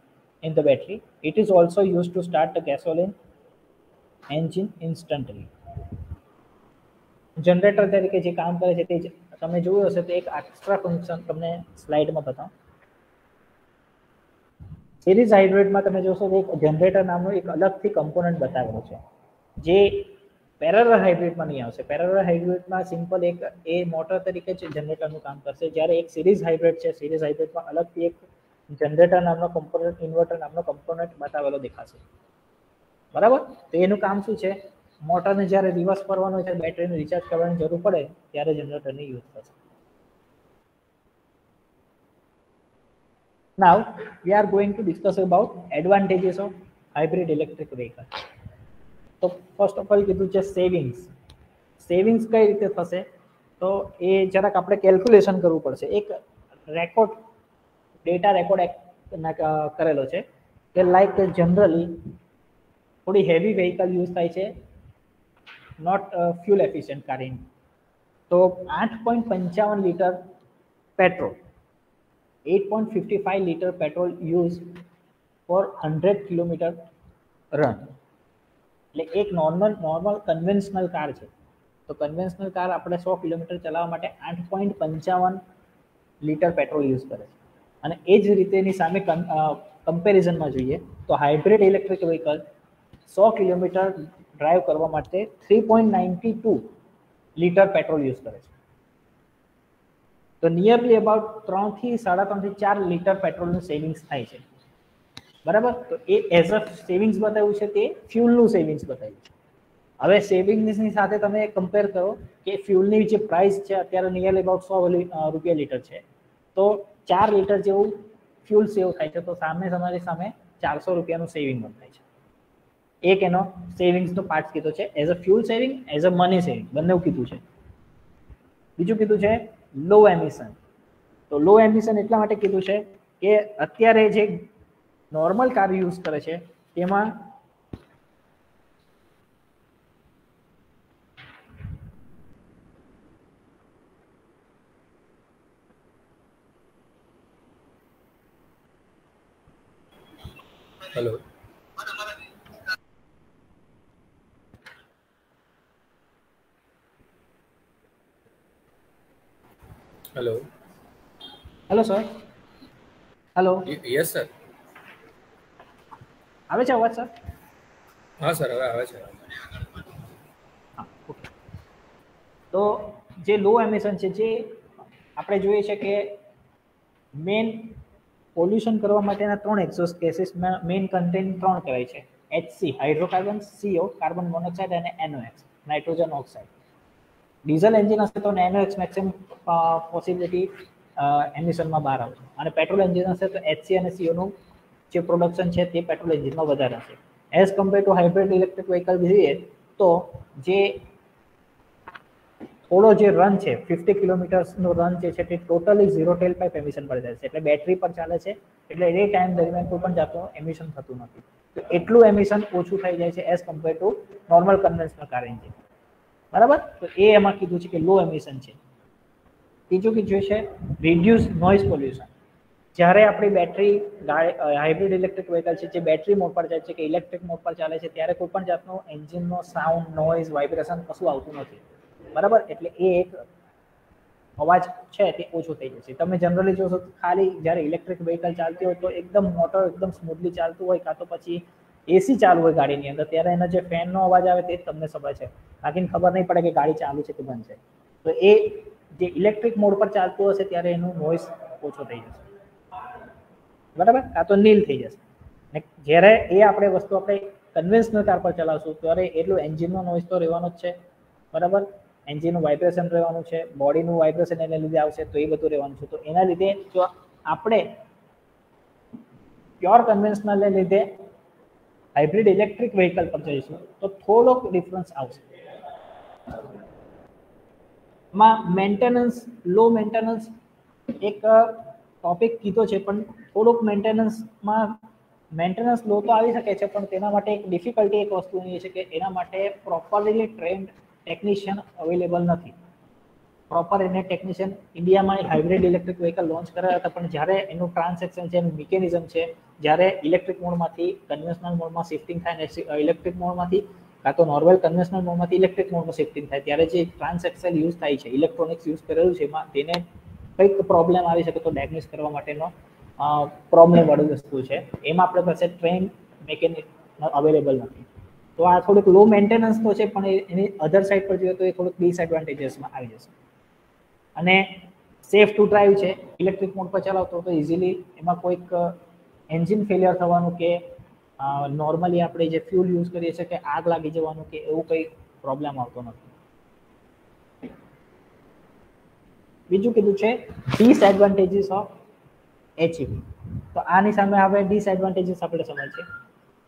in the battery it is also used to start the gasoline engine instantly generator તરીકે જે કામ કરે છે તે તમે જોયું હશે તો એક એક્સ્ટ્રા ફંક્શન તમને સ્લાઇડમાં બતાવું સિરીઝ હાઇબ્રિડમાં તમે જોશો તો એક જનરેટર નામનો એક અલગથી કમ્પોનન્ટ બતાવેલો છે જે પેરેલલ હાઇબ્રિડમાં નહીં આવશે. પેરેલલ હાઇબ્રિડમાં સિમ્પલ એક એ મોટર તરીકે જ જનરેટરનું કામ કરશે. જ્યારે એક સિરીઝ હાઇબ્રિડ છે સિરીઝ હાઇબ્રિડમાં અલગથી એક જનરેટર નામનો કમ્પોનન્ટ ઇન્વર્ટર નામનો કમ્પોનન્ટ બતાવેલો દેખાશે. બરાબર? તો એનું કામ શું છે? મોટરને જ્યારે રિવર્સ કરવાનું છે બેટરીને રિચાર્જ કરવાની જરૂર પડે, ત્યારે જનરેટરને યુઝ થશે now we are going to discuss about advantages of hybrid electric vehicle. તો ફર્સ્ટ ઓફ ઓલ કીધું છે સેવિંગ્સ સેવિંગ્સ કઈ રીતે થશે? તો એ જરાક આપણે કેલ્ક્યુલેશન કરવું પડશે. એક રેકોર્ડ ડેટા રેકોર્ડ કરેલો છે કે લાઈક જનરલી થોડી હેવી વેહિકલ યુઝ થાય છે નોટ ફ્યુલ એફિશિયન્ટ કારિંગ તો આઠ પોઈન્ટ પંચાવન litre petrol eight point fifty five litre petrol use four hundred kilometre run એટલે એક નોર્મલ નોર્મલ કન્વેન્શનલ કાર છે. તો કન્વેન્શનલ કાર આપણે સો કિલોમીટર ચલાવવા માટે આઠ પોઈન્ટ પંચાવન લીટર પેટ્રોલ યુઝ કરે છે. અને એ જ રીતે એની સામે કમ્પેરિઝનમાં જોઈએ તો હાઇબ્રિડ ઇલેક્ટ્રિક વ્હીકલ સો કિલોમીટર ડ્રાઈવ કરવા માટે three point ninety two litre petrol use કરે છે. તો નિયરલી અબાઉટ ત્રણથી સાડા ત્રણથી ચાર લીટર પેટ્રોલનું સેવિંગ્સ થાય છે. બરાબર? તો એ એઝ અ સેવિંગ્સ બતાવ્યું છે તે ફ્યુલનું સેવિંગ્સ બતાવ્યું છે. હવે સેવિંગ્સની સાથે તમે કમ્પેર કરો કે ફ્યુલની જે પ્રાઇસ છે અત્યારે નિયરલી અબાઉટ સો રૂપિયા લીટર છે. તો ચાર લીટર જેવું ફ્યુલ સેવ થાય છે. તો સામે તમારી સામે ચારસો રૂપિયાનું સેવિંગ થાય છે. એક એનો સેવિંગ્સનો પાર્ટ કીધો છે. As a fuel saving as a money saving બંને કીધું છે. બીજું કીધું છે લો એમિશન તો લો એમિશન એટલા માટે કીધું છે કે અત્યારે જે નોર્મલ કાર યુઝ કરે છે તેમાં hello hello hello sir hello yes sir. આવે છે અવાજ સર? હા સર હવે આવે છે. તો જે લો એમિશન છે જે આપણે જોઈએ છે કે મેન પોલ્યુશન કરવા માટેના ત્રણ એક્ઝોસ્ટ કેસીસમાં મેઇન કન્ટેન્ટ ત્રણ કહેવાય છે. HC hydrocarbon CO carbon monoxide અને NOx nitrogen oxide. Diesel engine હશે તો એનઓએક્સ મેક્સિમમ પોસિબિલિટી એમિશનમાં બહાર આવશે. અને પેટ્રોલ એન્જિન હશે તો એચસી અને સીઓનું જે પ્રોડક્શન છે તે પેટ્રોલ એન્જિનમાં વધારે હશે as compare to hybrid electric vehicle જોઈએ, તો જે થોડો જે રન છે ફિફ્ટી કિલોમીટર્સનો રન જે છે તે totally zero tail pipe emission પર જાય છે. એટલે બેટરી પર ચાલે છે, એટલે એ ટાઈમ દરમિયાન કોઈ પણ જાતનું એમિશન થતું નથી. તો એટલું એમિશન ઓછું થઈ જાય છે as compare to normal conventional car engine બરાબર? તો એ એમાં કીધું છે કે લો એમિશન છે. ત્રીજું કીધું છે રિડ્યુસ નોઇઝ પોલ્યુશન જ્યારે આપણી બેટરી હાઇબ્રિડ ઇલેક્ટ્રિક વ્હીકલ છે, જે બેટરી મોડ પર જાય છે કે ઇલેક્ટ્રિક મોડ પર ચાલે છે, ત્યારે કોઈ પણ જાતનો એન્જિનનો સાઉન્ડ નોઇઝ વાઇબ્રેશન કશું આવતું નથી. બરાબર? એટલે એ એક અવાજ છે તે ઓછો થઈ જશે. તમે જનરલી જોશો ખાલી જ્યારે ઇલેક્ટ્રિક વ્હીકલ ચાલતી હોય તો એકદમ મોટર એકદમ સ્મૂથલી ચાલતું હોય, કાં તો પછી એસી ચાલુ હોય ગાડીની અંદર, ત્યારે એનો જે ફેનનો અવાજ આવે તે જ તમને સંભળાય છે. બાકીને ખબર નહીં પડે કે ગાડી ચાલુ છે કે બંધ છે. તો એ જે ઇલેક્ટ્રિક મોડ પર ચાલતું હશે, ત્યારે એનું નોઇઝ ઓછો થઈ જશે. બરાબર? આ તો નીલ થઈ જશે. ને જ્યારે એ આપણે વસ્તુ આપણે કન્વેન્શનલ કાર પર ચલાવશું, ત્યારે એટલું એન્જિનનો નોઇઝ તો રહેવાનો જ છે. બરાબર? એન્જિનનું વાઇબ્રેશન રહેવાનું છે બોડીનું વાઇબ્રેશન એને લીધે આવશે, તો એ બધું રહેવાનું છે. તો એના લીધે જો આપણે પ્યોર કન્વેન્શનલને લીધે હાઇબ્રિડ ઇલેક્ટ્રિક વ્હીકલ પર જઈશું, તો થોડોક ડિફરન્સ આવશે. માં મેન્ટેનન્સ લો મેન્ટેનન્સ એક ટોપિક કીધો છે, પણ થોડુંક મેન્ટેનન્સમાં મેન્ટેનન્સ લો તો આવી શકે છે, પણ તેના માટે એક ડિફિકલ્ટી એક વસ્તુ એ છે કે એના માટે પ્રોપરલી ટ્રેન્ડ ટેકનિશિયન અવેલેબલ નથી. પ્રોપર એને ટેકનિશિયન ઇન્ડિયામાં હાઇબ્રિડ ઇલેક્ટ્રિક વ્હીકલ લોન્ચ કર્યા હતા, પણ જ્યારે એનું ટ્રાન્સેક્શન છે, એનું મિકેનિઝમ છે, જ્યારે ઇલેક્ટ્રિક મોડમાંથી કન્વેન્શનલ મોડમાં શિફ્ટિંગ થાય ને ઇલેક્ટ્રિક મોડમાંથી કાં તો નોર્મલ કન્વેન્શનલ મોડમાંથી ઇલેક્ટ્રિક મોડમાં શિફ્ટિંગ થાય, ત્યારે જે ટ્રાન્સેક્શન યુઝ થાય છે ઇલેક્ટ્રોનિક્સ યુઝ કરેલું છે, એમાં તેને કંઈક પ્રોબ્લેમ આવી શકે તો ડાયગ્નોઝ કરવા માટેનો પ્રોબ્લેમ વાળું વસ્તુ છે. એમાં આપણે પાસે ટ્રેન મેકેનિક અવેલેબલ નથી. તો આ થોડુંક લો મેન્ટેનન્સ તો છે, પણ એની અધર સાઈડ પર જોઈએ તો એ થોડુંક ડિસએડવાન્ટેજીસમાં આવી જશે. અને સેફ ટુ ડ્રાઈવ છે ઇલેક્ટ્રિક મોડ પર ચલાવતો તો ઇઝીલી એમાં કોઈક એન્જિન ફેલિયર થવાનું કે નોર્મલી આપણે જે ફ્યુલ યુઝ કરીએ છીએ કે આગ લાગી જવાનું કે એવું કંઈ પ્રોબ્લેમ આવતો નથી. બીજું કીધું છે ડિસએડવાન્ટેજીસ ઓફ એચઈવી તો આની સામે હવે ડિસએડવાન્ટેજીસ આપણે સમજીએ.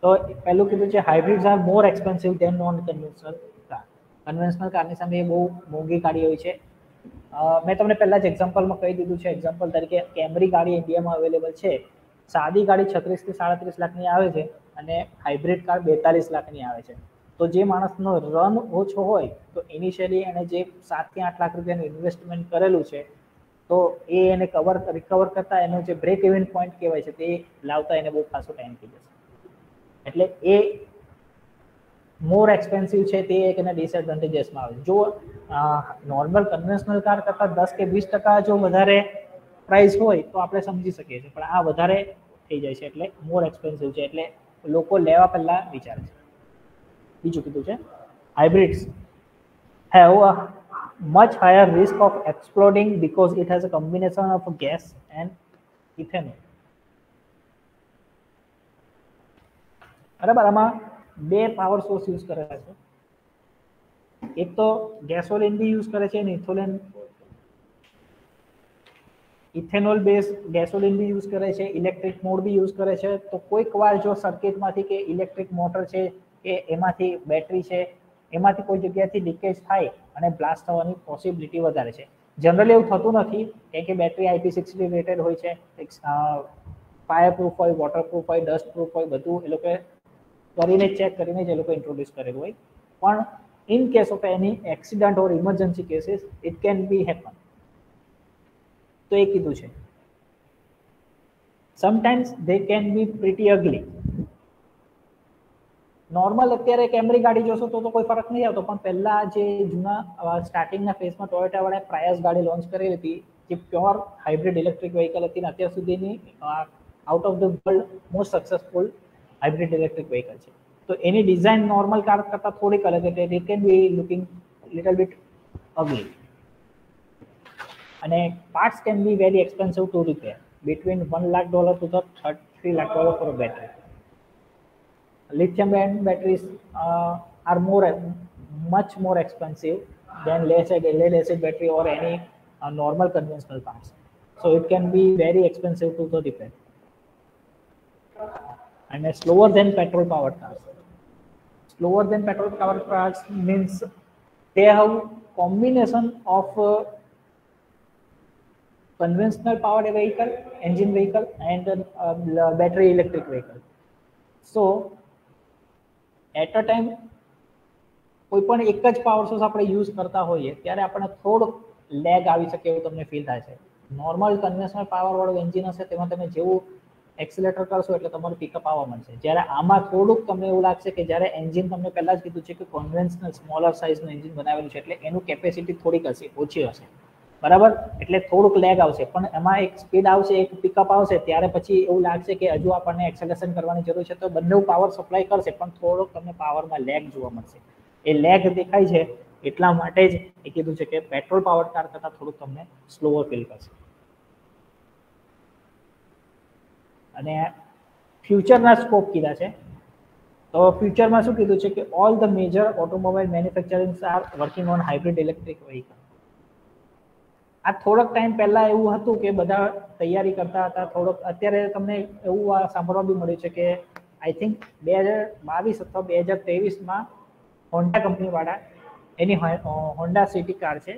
તો પહેલું કીધું છે hybrids are more expensive than non conventional car conventional કારની સામે એ બહુ મોંઘી ગાડી હોય છે. મેં તમને પહેલાં જ એક્ઝામ્પલમાં કહી દીધું છે એક્ઝામ્પલ તરીકે કેમરી ગાડી ઇન્ડિયામાં અવેલેબલ છે. સાદી ગાડી છત્રીસથી સાડત્રીસ લાખની આવે છે અને હાઇબ્રિડ કાર બેતાલીસ લાખની આવે છે. તો જે માણસનો રન ઓછો હોય, તો ઇનિશિયલી એને જે સાતથી આઠ લાખ રૂપિયાનું ઇન્વેસ્ટમેન્ટ કરેલું છે, તો એ એને કવર રિકવર કરતા એનો જે બ્રેક ઇવન પોઈન્ટ કહેવાય છે, તે લાવતા એને બહુ ખાસો ટાઈમ થઈ જશે. એટલે એ મોર એક્સપેન્સિવ છે તે એક એના ડિસએડવાન્ટેજીસમાં આવે. જો નોર્મલ કન્વેન્શનલ કાર કરતાં દસ કે વીસ ટકા જો વધારે પ્રાઇસ હોય, તો આપણે સમજી શકીએ છીએ. પણ આ વધારે થઈ જાય છે એટલે મોર એક્સપેન્સિવ છે. એટલે લોકો લેવા પહેલાં વિચારે છે. બીજું કીધું છે. Hybrids have a much higher risk of exploding because it has a combination of gas and ethanol. બરાબર, આમાં બે પાવર સોર્સ યુઝ કરેલા છે. એક તો ગેસોલિન બી યુઝ કરે છે ઇથોલિન ઇથેનોલ બેઝ ગેસોલિન બી યુઝ કરે છે ઇલેક્ટ્રિક મોડ બી યુઝ કરે છે. તો કોઈક વાર જો સર્કિટમાંથી કે ઇલેક્ટ્રિક મોટર છે કે એમાંથી બેટરી છે, એમાંથી કોઈ જગ્યાથી લીકેજ થાય અને બ્લાસ્ટ થવાની પોસિબિલિટી વધારે છે. જનરલી એવું થતું નથી કેમ કે બેટરી આઈપી સિક્સટી રેટેડ હોય છે ફાયર પ્રૂફ હોય વોટર પ્રૂફ હોય ડસ્ટ પ્રૂફ હોય, બધું એ લોકો કરીને ચેક કરીને જ એ લોકો ઇન્ટ્રોડ્યુસ કરેલું હોય. પણ in case of any accident or emergency cases it can be happen તો એ કીધું છે. Sometimes they can be pretty ugly normal અત્યારે કેમરી ગાડી જોશો તો તો કોઈ ફરક નહીં આવતો, પણ પહેલા જે જૂના સ્ટાર્ટિંગના ફેઝમાં ટોયોટા વાળા પ્રાયસ ગાડી લોન્ચ કરેલી હતી, જે પ્યોર હાઇબ્રિડ ઇલેક્ટ્રિક વ્હીકલ હતી ને અત્યાર સુધીની out of the world most successful hybrid electric vehicle છે. તો એની ડિઝાઇન નોર્મલ કાર કરતાં થોડીક અલગ એટલે it can be looking little bit ugly અને parts can be very expensive to repair between one lakh dollar to the thirty lakh dollar for battery lithium ion batteries uh, are more much more expensive than lead acid, lead battery or any uh, normal conventional parts. So it can be very expensive to the repair. And it's slower than petrol powered cars slower than petrol powered cars means they have combination of uh, conventional powered vehicle, engine vehicle, and uh, battery electric vehicle. So, at a time કોઈ પણ એક જ power source આપણે use કરતા હોઈએ, ત્યારે આપણને થોડુંક લેગ આવી શકે એવું તમને ફીલ થાય છે. નોર્મલ કન્વેન્શનલ પાવર વાળું એન્જિન હશે, તેમાં તમે જેવું એક્સિલેટર કરશો એટલે તમારું પિકઅપ આવવા મળશે જ્યારે આમાં થોડુંક તમને એવું લાગશે કે જ્યારે એન્જિન તમને પહેલાં જ કીધું છે કે કોન્વેન્શનલ સ્મોલર સાઇઝનું એન્જિન બનાવેલું છે, એટલે એનું કેપેસિટી થોડીક હશે, ઓછી હશે. બરાબર? એટલે થોડુંક લેગ આવશે. પણ એમાં એક સ્પીડ આવશે, એક પિકઅપ આવશે, ત્યારે પછી એવું લાગશે કે હજુ આપણને એક્સેલેશન કરવાની જરૂર છે. તો બંને પાવર સપ્લાય કરશે, પણ થોડોક તમને પાવરમાં લેગ જોવા મળશે. એ લેગ દેખાય છે એટલા માટે જ એ કીધું છે કે પેટ્રોલ પાવર કાર કરતાં થોડુંક તમને સ્લોઅર ફીલ કરશે. અને ફ્યુચરના સ્કોપ કીધા છે. તો ફ્યુચરમાં શું કીધું છે કે all the major automobile manufacturing are working on hybrid electric vehicle આ થોડોક ટાઈમ પહેલા એવું હતું કે બધા તૈયારી કરતા હતા, થોડોક અત્યારે તમને એવું સાંભળવા બી મળ્યું છે કે આઈ થિંક બે હજાર બાવીસ અથવા બે હજાર ત્રેવીસમાં હોન્ડા કંપનીવાળા એની હોન્ડા સિટી કાર છે,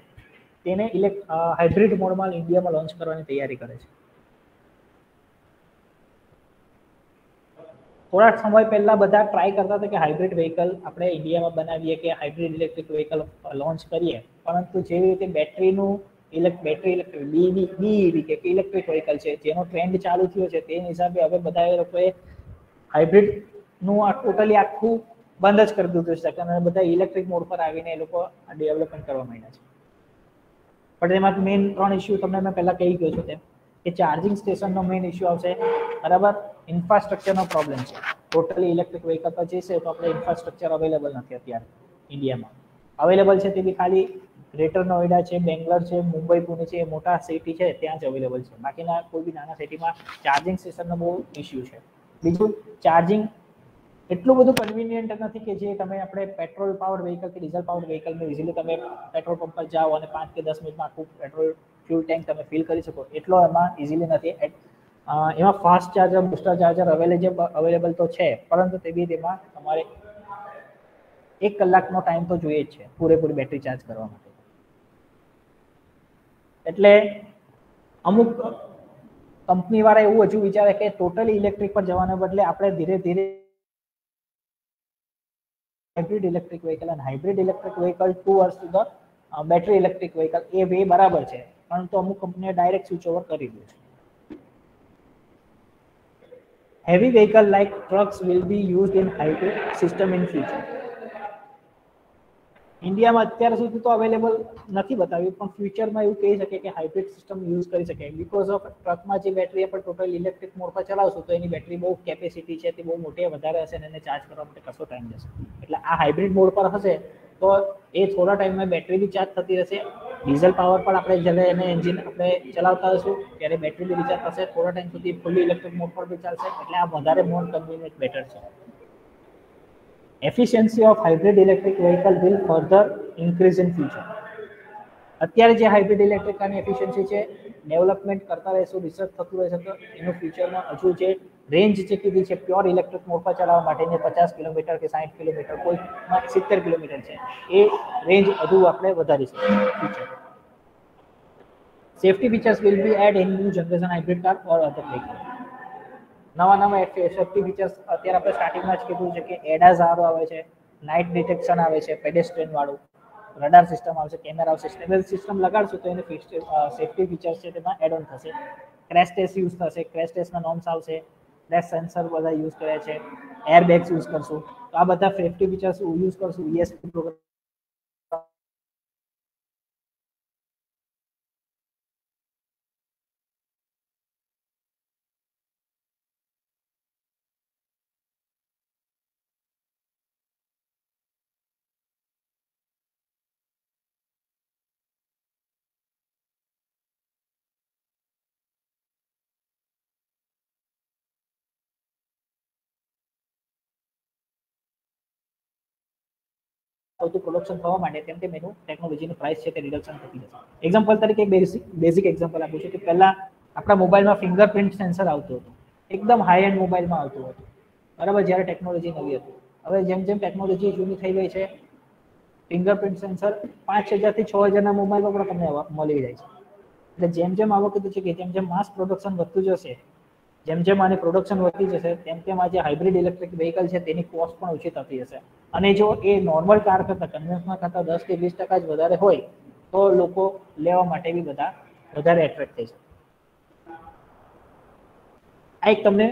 તેને ઇલેક્ટ હાઇબ્રિડ મોડમાં ઇન્ડિયામાં લોન્ચ કરવાની તૈયારી કરે છે. થોડાક સમય પહેલા બધા ટ્રાય કરતા હતા કે હાઇબ્રિડ વ્હીકલ આપણે ઇન્ડિયામાં બનાવીએ કે હાઇબ્રિડ ઇલેક્ટ્રિક વ્હીકલ લોન્ચ કરીએ, પરંતુ જેવી રીતે બેટરીનું બેટરી ઇલેક્ટ્રિક બીવી બીઈવી કે ઇલેક્ટ્રિક વ્હીકલ છે, જેનો ટ્રેન્ડ ચાલુ થયો છે તે હિસાબે હવે બધા એ લોકોએ હાઇબ્રિડનું આ ટોટલી આખું બંધ જ કરી દીધું છે, અને બધા ઇલેક્ટ્રિક મોડ પર આવીને એ લોકો ડેવલપમેન્ટ કરવા માંડ્યા છે. પણ એમાં મેઇન ત્રણ ઇસ્યુ તમને મેં પહેલાં કહી ગયો છું તેમ, કે ચાર્જિંગ સ્ટેશનનો મેઇન ઇસ્યુ આવશે, બરાબર? ઇન્ફ્રાસ્ટ્રક્ચરનો પ્રોબ્લેમ છે. ટોટલી ઇલેક્ટ્રિક વ્હીકલ પર જઈશે તો આપણે ઇન્ફ્રાસ્ટ્રક્ચર અવેલેબલ નથી અત્યારે ઇન્ડિયામાં અવેલેબલ છે તે બી ખાલી ગ્રેટર નોઈડા છે બેંગ્લોર છે મુંબઈ પુણે છે, એ મોટા સિટી છે, ત્યાં જ અવેલેબલ છે. બાકીના કોઈ બી નાના સિટીમાં ચાર્જિંગ સ્ટેશનનો બહુ ઇસ્યુ છે. બીજું ચાર્જિંગ એટલું બધું કન્વિનિયન્ટ નથી કે જે તમે આપણે પેટ્રોલ પાવર વ્હીકલ કે ડીઝલ પાવર વ્હીકલમાં ઇઝીલી તમે પેટ્રોલ પંપ પર જાઓ અને પાંચ કે દસ મિનિટમાં આખું પેટ્રોલ ફ્યુલ ટેન્ક તમે ફિલ કરી શકો. એટલો એમાં ઇઝીલી નથી. એમાં fast charger booster charger available available તો છે, પરંતુ તે બી તેમાં તમારે એક કલાકનો ટાઈમ તો જોઈએ જ છે, પૂરેપૂરી બેટરી ચાર્જ કરવા માટે. એટલે અમુક કંપની વાળા એવું હજુ વિચારે કે ટોટલી ઇલેક્ટ્રિક પર જવાને બદલે આપણે ધીરે ધીરે હાઇબ્રિડ ઇલેક્ટ્રિક વ્હીકલ અને હાઇબ્રિડ ઇલેક્ટ્રિક વ્હીકલ ટુ વર્ષ to the battery electric vehicle A way બરાબર છે. પરંતુ અમુક કંપનીએ ડાયરેક્ટ સ્વિચ ઓવર કરી દીધું છે. Heavy vehicle like trucks will be use in hybrid system in future. ઇન્ડિયામાં અત્યાર સુધી તો અવેલેબલ નથી બતાવ્યું, પણ ફ્યુચરમાં એવું કહી શકે કે હાઇબ્રિડ સિસ્ટમ યુઝ કરી શકે. બીકોઝ ઓફ ટ્રકમાં જે બેટરી આપણે ટોટલ ઇલેક્ટ્રિક મોડ પર ચલાવશું, તો એની બેટરી બહુ કેપેસિટી છે, તે બહુ મોટી વધારે હશે અને એને ચાર્જ કરવા માટે કશો ટાઈમ જશે. એટલે આ હાઇબ્રિડ મોડ પર હશે, તો એ થોડા ટાઈમમાં બેટરી બી ચાર્જ થતી રહેશે. ડીઝલ પાવર પર આપણે જ્યારે એને એન્જિન આપણે ચલાવતા હશું, ત્યારે બેટરી બી રિચાર્જ થશે. થોડા ટાઈમ સુધી ફૂલી ઇલેક્ટ્રિક મોડ પર બી ચાલશે, એટલે આ વધારે મોડ કન્વીનિયન્ટ બેટર છે. Efficiency of hybrid electric vehicle will further increase in future અત્યારે જે હાઇબ્રિડ ઇલેક્ટ્રિકની એફિશિયન્સી છે ડેવલપમેન્ટ કરતા રહેશું રિસર્ચ થતું રહેશે તો એનું ફ્યુચરમાં હજુ જે રેન્જ જે કીધી છે પ્યોર ઇલેક્ટ્રિક મોરપા ચલાવવા માટેની પચાસ કિલોમીટર કે સાઠ કિલોમીટર કોઈ સિત્તેર કિલોમીટર છે, એ રેન્જ હજુ આપણે વધારીશું future safety features will be add in new generation hybrid car or other vehicle નવા નવા સેફ્ટી ફીચર્સ અત્યારે આપણે સ્ટાર્ટિંગમાં જ કીધું છે કે એડા સારો આવે છે નાઇટ ડિટેક્શન આવે છે પેડેસ્ટ્રેન વાળું રડાર સિસ્ટમ આવશે કેમેરા આવશે સ્ટેબલ સિસ્ટમ લગાડશું તો એને સેફ્ટી ફીચર્સ છે તેમાં એડ ઓન થશે. ક્રેશ ટેસ્ટ યુઝ થશે ક્રેશ ટેસ્ટના નોમ્સ આવશે ક્રેશ સેન્સર બધા યુઝ કર્યા છે એર બેગ્સ યુઝ કરશું. તો આ બધા સેફ્ટી ફીચર્સ યુઝ કરશું ઈએસપી પ્રોગ્રામ વધુ પ્રોડક્શન થવા માટે તેમ તેમ એનું ટેકનોલોજીનું પ્રાઇસ છે તે રિડક્શન થતી જશે. એક્ઝામ્પલ તરીકે એક બેઝિક એક્ઝામ્પલ આપું છું કે પહેલાં આપણા મોબાઈલમાં ફિંગરપ્રિન્ટ સેન્સર આવતું હતું. એકદમ હાઈ એન્ડ મોબાઈલમાં આવતું હતું. બરાબર, જ્યારે ટેકનોલોજી નવી હતી. હવે જેમ જેમ ટેકનોલોજી જૂની થઈ ગઈ છે ફિંગરપ્રિન્ટ સેન્સર પાંચ હજારથી છ હજારના મોબાઈલમાં પણ તમને મળી જાય છે. એટલે જેમ જેમ આવો વખતે છે કે જેમ જેમ માસ પ્રોડક્શન વધતું જશે જેમ જેમ આની પ્રોડક્શન વધતી જશે, તેમ તેમ આજે હાઇબ્રિડ ઇલેક્ટ્રિક વ્હીકલ છે, તેની કોસ્ટ પણ ઓછી થતી હશે. અને જો એ નોર્મલ કાર કરતાં કન્વેન્શનલ કરતાં દસ કે વીસ જ વધારે હોય, તો લોકો લેવા માટે બી બધા વધારે એટ્રેક્ટ થઈ જાય આ એક તમને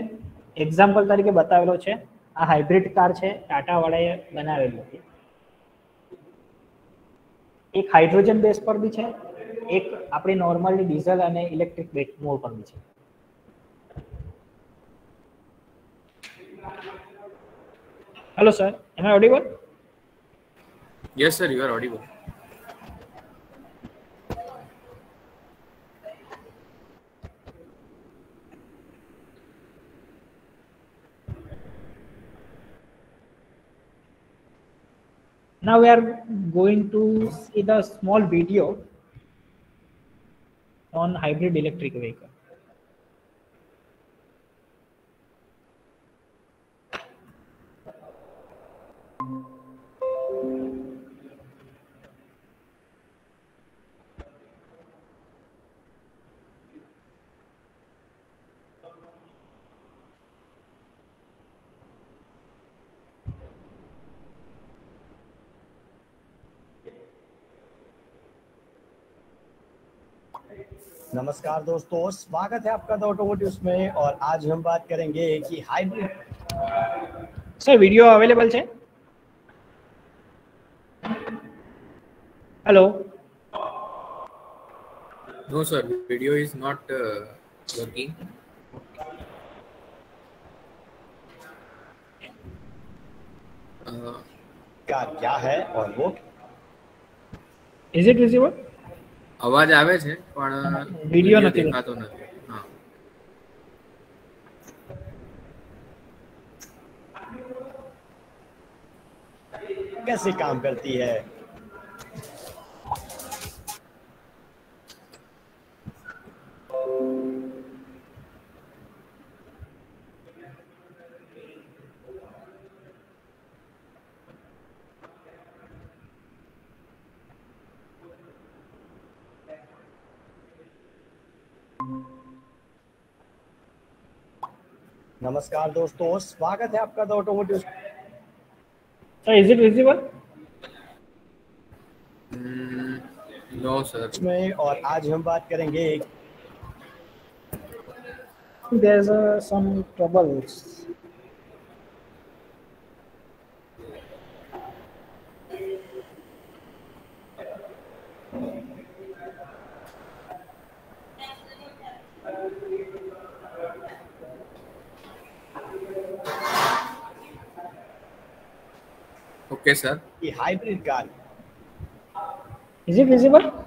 એક્ઝામ્પલ તરીકે બતાવેલો છે. આ હાઇબ્રિડ કાર છે ટાટા વાળાએ બનાવેલી હતી. એક હાઇડ્રોજન બેઝ પર બી છે, એક આપણી નોર્મલ ડીઝલ અને ઇલેક્ટ્રિક મોડ પર બી છે. Hello, sir. Am I audible? Yes, sir. You are audible. Now we are going to see the small video on hybrid electric vehicle. नमस्कार दोस्तों स्वागत है आपका द ऑटोमोटिव्स में और आज हम बात करेंगे कि हाइब्रिड સર વિડીયો અવેલેબલ છે hello No, sir, video is not uh, working. Uh, का क्या है और वो ઇઝ ઇટ વિઝિબલ અવાજ આવે છે પણ Video video નથી. દેખાતો નથી હા कैसे काम करती है नमस्कार दोस्तों स्वागत है आपका the automotive sir is it visible no sir मैं और आज हम बात करेंगे there is some troubles Okay, sir. The hybrid car. Is it visible?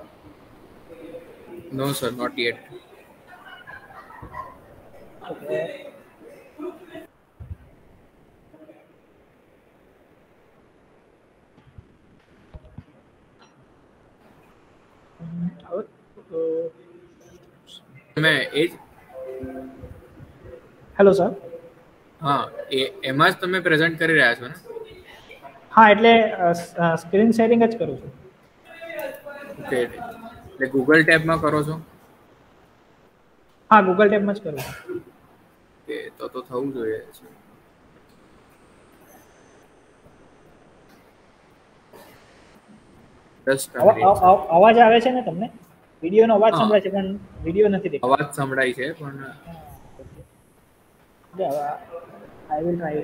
No, sir, not yet. Okay. मैं એજ હેલો સર હા એમાં જ તમે પ્રેઝન્ટ કરી રહ્યા છો ને હા એટલે સ્ક્રીન શેરિંગ જ કરું છું. ઓકે. એટલે ગૂગલ ટેબમાં કરો છો? હા ગૂગલ ટેબમાં જ કરું છું. ઓકે તો તો થવું જોઈએ છે. અવાજ આવે છે ને તમને? વિડીયોનો અવાજ સંભળાય છે પણ વીડિયો નથી દેખાતો. અવાજ સંભળાય છે પણ આઈ વિલ ટ્રાય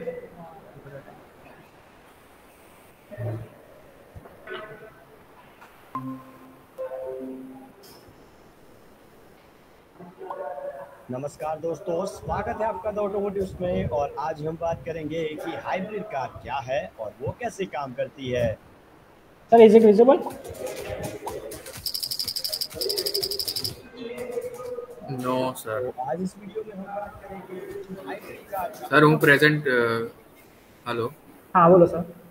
नमस्कार दोस्तों स्वागत है आपका द ऑटोमोटिव्स में और आज हम बात करेंगे कि हाइब्रिड कार क्या है और वो कैसे काम करती है। Sir is it visible no sir आज इस वीडियो में हम बात करेंगे हाइब्रिड कार सर हूँ प्रेजेंट हेलो हाँ बोलो सर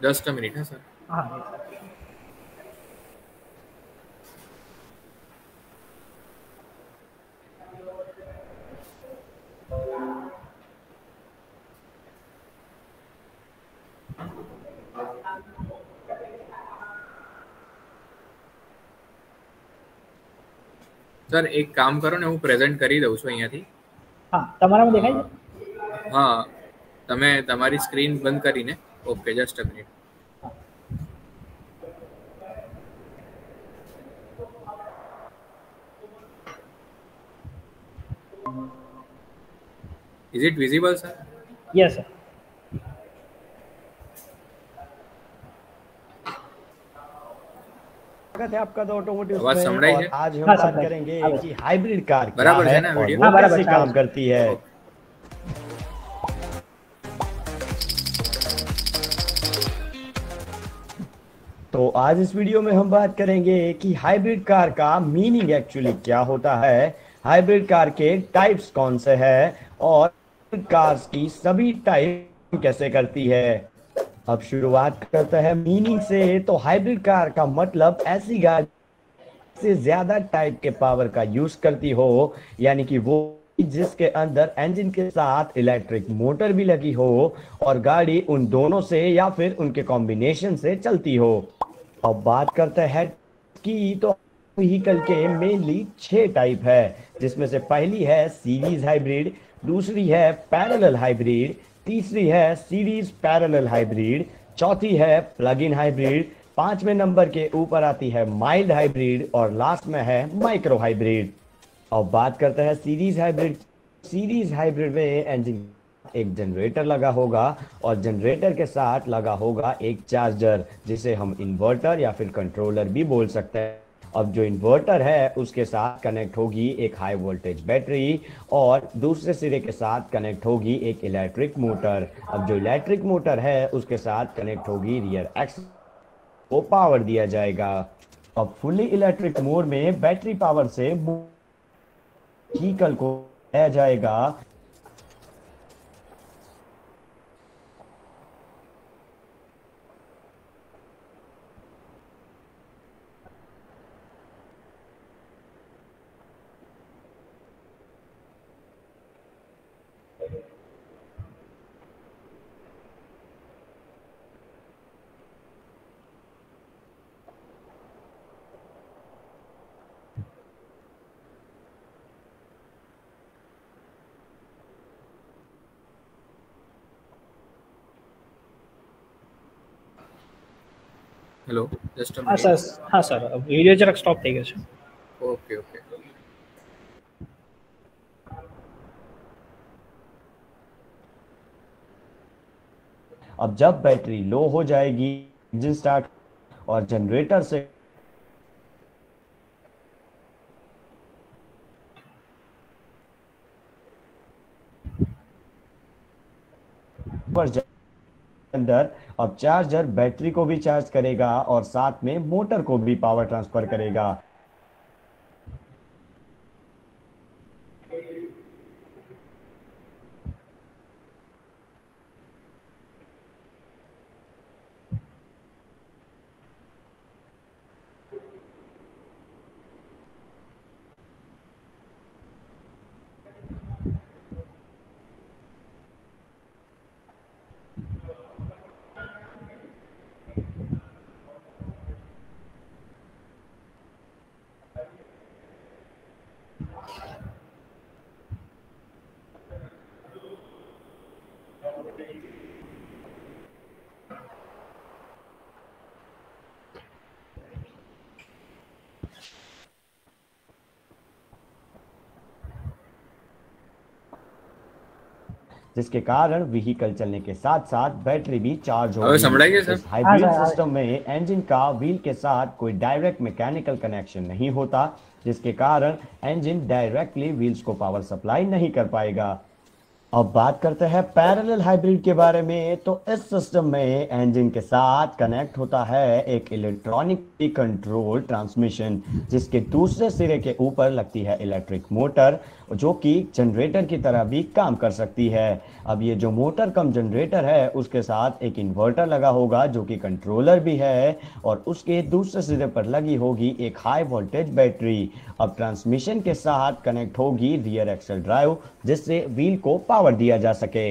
દસ અ મિનિટ હા સર? સર. એક કામ કરો ને હું પ્રેઝન્ટ કરી દઉં છું અહીંયાથી. હા તમારામાં દેખાય છે? હા તમે તમારી સ્ક્રીન બંધ કરીને okay just a minute is it visible sir yes sir आपका तो ऑटोमोटिव आज हम बात करेंगे कि हाइब्रिड कार बराबर है ना वीडियो? काम करती है। तो आज इस वीडियो में हम बात करेंगे कि हाइब्रिड कार का मीनिंग एक्चुअली क्या होता है? हाइब्रिड कार के टाइप्स कौन से हैं? और कार्स की सभी टाइप कैसे करती है? अब शुरुआत करते हैं मीनिंग से। तो हाइब्रिड कार का मतलब ऐसी गाड़ी से ज़्यादा टाइप के पावर का यूज़ करती हो, यानी कि वो जिसके अंदर इंजन के साथ इलेक्ट्रिक मोटर भी लगी हो और गाड़ी उन दोनों से या फिर उनके कॉम्बिनेशन से चलती हो। अब बात करते हैं कि तो व्हीकल के मेनली छह टाइप है, जिसमें से पहली है सीरीज़ हाइब्रिड दूसरी है पैरेलल हाइब्रिड तीसरी है सीरीज़ पैरेलल हाइब्रिड चौथी है प्लग इन हाइब्रिड पाँचवें नंबर के ऊपर आती है माइल्ड हाइब्रिड और लास्ट में है माइक्रो हाइब्रिड अब बात करते हैं सीरीज़ हाइब्रिड सीरीज़ हाइब्रिड में इंजन एक जनरेटर लगा होगा और जनरेटर के साथ लगा होगा एक चार्जर जिसे हम इन्वर्टर या फिर कंट्रोलर भी बोल सकते हैं। अब जो इन्वर्टर है, उसके साथ कनेक्ट होगी एक हाई वोल्टेज बैटरी और दूसरे सिरे के साथ कनेक्ट होगी एक इलेक्ट्रिक मोटर अब जो इलेक्ट्रिक मोटर है, उसके साथ कनेक्ट होगी रियर एक्स को पावर दिया जाएगा। अब फुली इलेक्ट्रिक मोड में बैटरी पावर से व्हीकल को लाया जाएगा હેલો જસ્ટ અ હા સર મિનિટ હા સર વિડીયો જરાક સ્ટોપ થઈ ગયો છે ઓકે ઓકે अब जब बैटरी लो हो जाएगी इंजन स्टार्ट और जनरेटर से पर जा- अंदर अब चार्जर बैटरी को भी चार्ज करेगा और साथ में मोटर को भी पावर ट्रांसफर करेगा जिसके कारण व्हीकल चलने के साथ साथ बैटरी भी चार्ज हो हाइब्रिड सिस्टम में इंजन का व्हील के साथ कोई डायरेक्ट मैकेनिकल कनेक्शन नहीं होता जिसके कारण इंजन डायरेक्टली व्हील्स को पावर सप्लाई नहीं कर पाएगा। अब बात करते हैं पैरेलल हाइब्रिड के बारे में तो इस सिस्टम में इंजन के साथ कनेक्ट होता है एक इलेक्ट्रॉनिकली कंट्रोल ट्रांसमिशन जिसके दूसरे सिरे के ऊपर लगती है इलेक्ट्रिक मोटर जो कि जनरेटर की तरह भी काम कर सकती है। अब ये जो मोटर कम जनरेटर है, उसके साथ एक इन्वर्टर लगा होगा, जो कि कंट्रोलर भी है, और उसके दूसरे सिरे पर लगी होगी एक हाई वोल्टेज बैटरी अब ट्रांसमिशन के साथ कनेक्ट होगी रियर एक्सल ड्राइव जिससे व्हील को पावर दिया जा सके।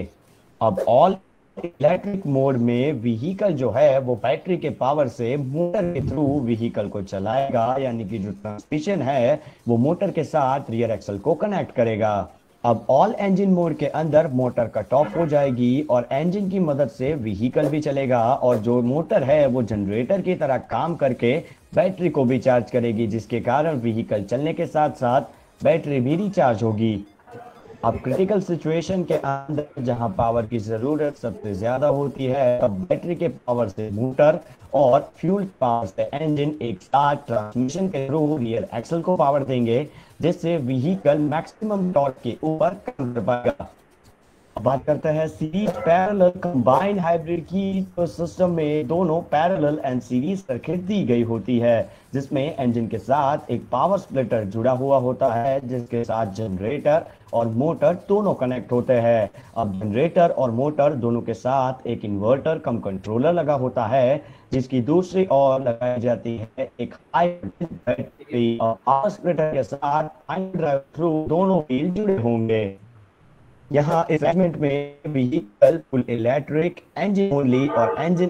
अब ऑल इलेक्ट्रिक मोड में व्हीकल जो है, वो बैटरी के पावर से मोटर के थ्रू व्हीकल को चलाएगा, यानी कि जो ट्रांसमिशन है, वो मोटर के साथ रियर एक्सल को कनेक्ट करेगा। अब ऑल इंजन मोड के अंदर मोटर कट ऑफ़ हो जाएगी और इंजन की मदद से व्हीकल भी चलेगा और जो मोटर है, वो जनरेटर की तरह काम करके बैटरी को भी चार्ज करेगी, जिसके कारण व्हीकल चलने के साथ साथ बैटरी भी रिचार्ज होगी। अब क्रिटिकल सिचुएशन के अंदर जहाँ पावर की ज़रूरत सबसे ज़्यादा होती है, तब बैटरी के पावर से मोटर और फ्यूल पावर से इंजन एक साथ ट्रांसमिशन के थ्रू रियर एक्सल को पावर देंगे, जिससे व्हीकल मैक्सिमम टॉर्क के ऊपर काम कर पाएगा। बात करते हैं सीरीज़ पैरेलल कंबाइंड हाइब्रिड की तो सिस्टम में दोनों पैरेलल एंड सीरीज़ सर्किट दी गई होती है, जिसमें इंजन के साथ एक पावर स्प्लिटर जुड़ा हुआ होता है, जिसके साथ जनरेटर और मोटर दोनों कनेक्ट होते हैं। अब जनरेटर और मोटर दोनों के साथ एक इन्वर्टर कम कंट्रोलर लगा होता है, जिसकी दूसरी ओर लगाई जाती है एक हाई बैटरी और पावर स्प्लिटर के साथ ड्राइव थ्रू दोनों व्हील जुड़े होंगे। यहाँ इस सेगमेंट में vehicle full electric engine only और इंजन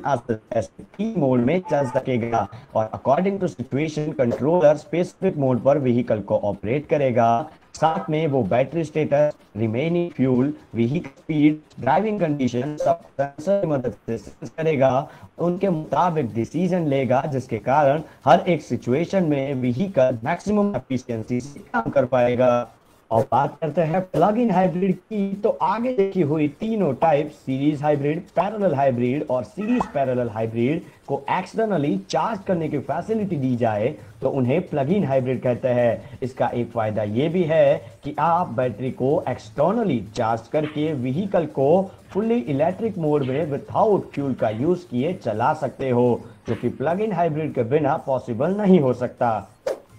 एसपी मोड में चल सकेगा। और according to situation controller specific mode पर व्हीकल को ऑपरेट करेगा। साथ में वो battery status remaining fuel vehicle speed driving condition सब सेंसर की मदद से सेंस करेगा। उनके मुताबिक डिसीज़न लेगा, जिसके कारण हर एक सिचुएशन में व्हीकल मैक्सिमम एफिशिएंसी से काम कर पाएगा। और बात करते हैं प्लग इन हाइब्रिड की। तो आगे देखी हुई तीनों type series hybrid parallel hybrid और सीरीज़ पैरेलल हाइब्रिड को एक्सटर्नली चार्ज करने की फैसिलिटी दी जाए तो उन्हें प्लग इन हाइब्रिड कहते हैं। इसका एक फ़ायदा ये भी है कि आप बैटरी को एक्सटर्नली चार्ज करके व्हीकल को फुल्ली इलेक्ट्रिक मोड में विदाउट फ्यूल का यूज़ किए चला सकते हो, जो कि प्लग इन हाइब्रिड के बिना पॉसिबल नहीं हो सकता।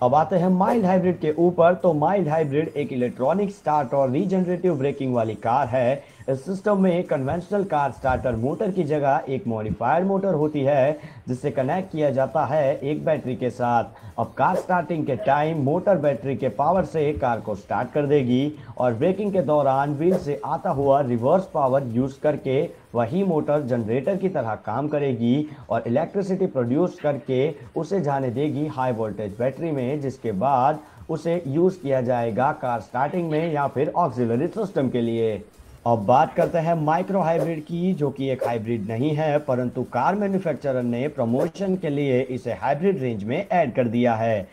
अब आते हैं माइल्ड हाइब्रिड के ऊपर तो माइल्ड हाइब्रिड एक इलेक्ट्रॉनिक स्टार्ट और रीजनरेटिव ब्रेकिंग वाली कार है इस सिस्टम में कन्वेंशनल कार स्टार्टर मोटर की जगह एक मॉडिफाइड मोटर होती है, जिससे कनेक्ट किया जाता है एक बैटरी के साथ। अब कार स्टार्टिंग के टाइम मोटर बैटरी के पावर से कार को स्टार्ट कर देगी और ब्रेकिंग के दौरान व्हील से आता हुआ रिवर्स पावर यूज़ करके वही मोटर जनरेटर की तरह काम करेगी और इलेक्ट्रिसिटी प्रोड्यूस करके उसे जाने देगी हाई वोल्टेज बैटरी में, जिसके बाद उसे यूज़ किया जाएगा कार स्टार्टिंग में या फिर ऑक्सिलरी सिस्टम के लिए। अब बात करते हैं माइक्रो हाइब्रिड की, जो कि एक हाइब्रिड नहीं है, परंतु कार मैन्युफैक्चरर ने प्रमोशन के लिए इसे हाइब्रिड रेंज में ऐड कर दिया है।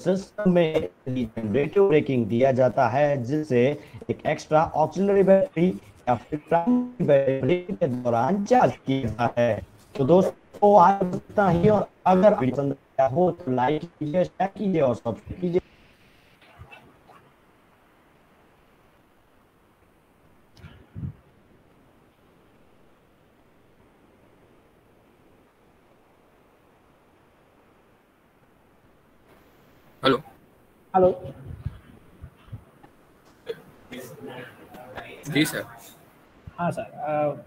सिस्टम में जनरेटिव ब्रेकिंग दिया जाता है, जिससे एक एक्स्ट्रा ऑक्सिलरी बैटरी या फिर प्राइमरी बैटरी के दौरान चार्ज किया जाता है। तो दोस्तों, आज इतना ही, और अगर पसंद आया हो तो लाइक कीजिए शेयर कीजिए और सब्सक्राइब कीजिए। Hello Hello. Ji sir Ah, sir. Uh,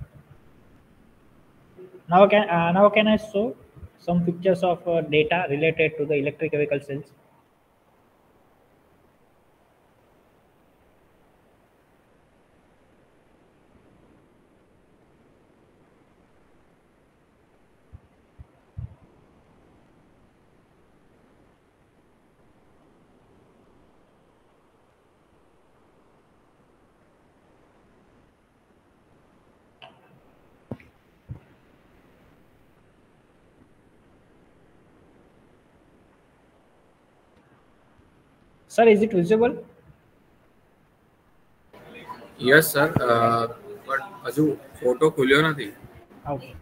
now can uh, now can I show some pictures of uh, data related to the electric vehicle cells? Sir, is it visible? Yes sir but હજુ photo ખુલ્યો નથી Okay.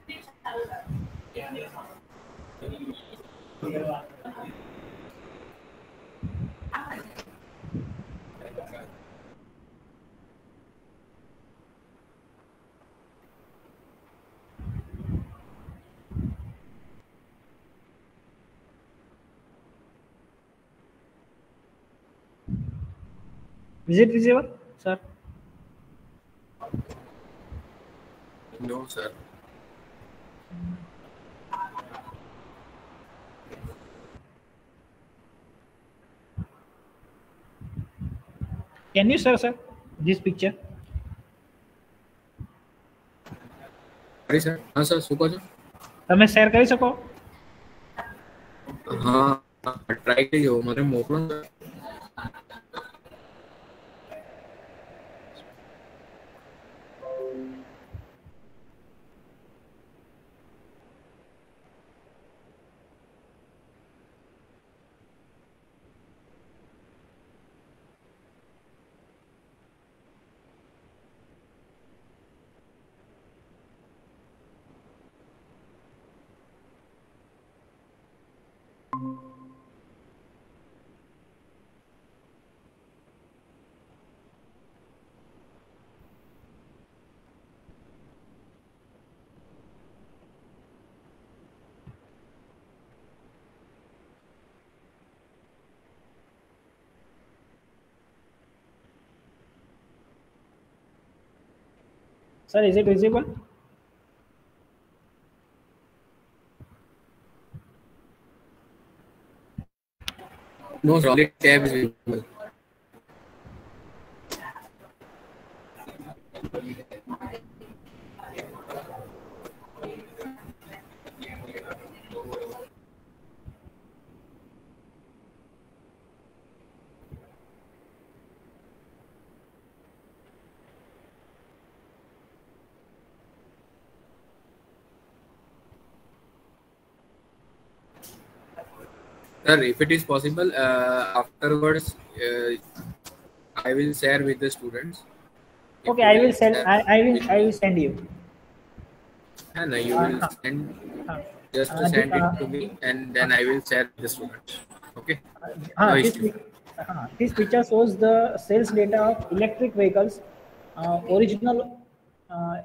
Is it visible, sir? No sir Can you, sir, sir, this picture? Sorry sir હા sir શું કહો છો તમે share કરી શકો હા ટ્રાય કરજો મને મોકલો ને sir. Sir, is it visible? No. Only tab is visible. Sir, if it is possible, uh, afterwards, uh, I will share with the students. Okay, I will send. I, I will. I will send you. And uh, you will uh, send uh, just to send uh, it to me, and then I will share with the students. Okay. Uh, No this, uh, this picture shows the sales data of electric vehicles, uh, original uh,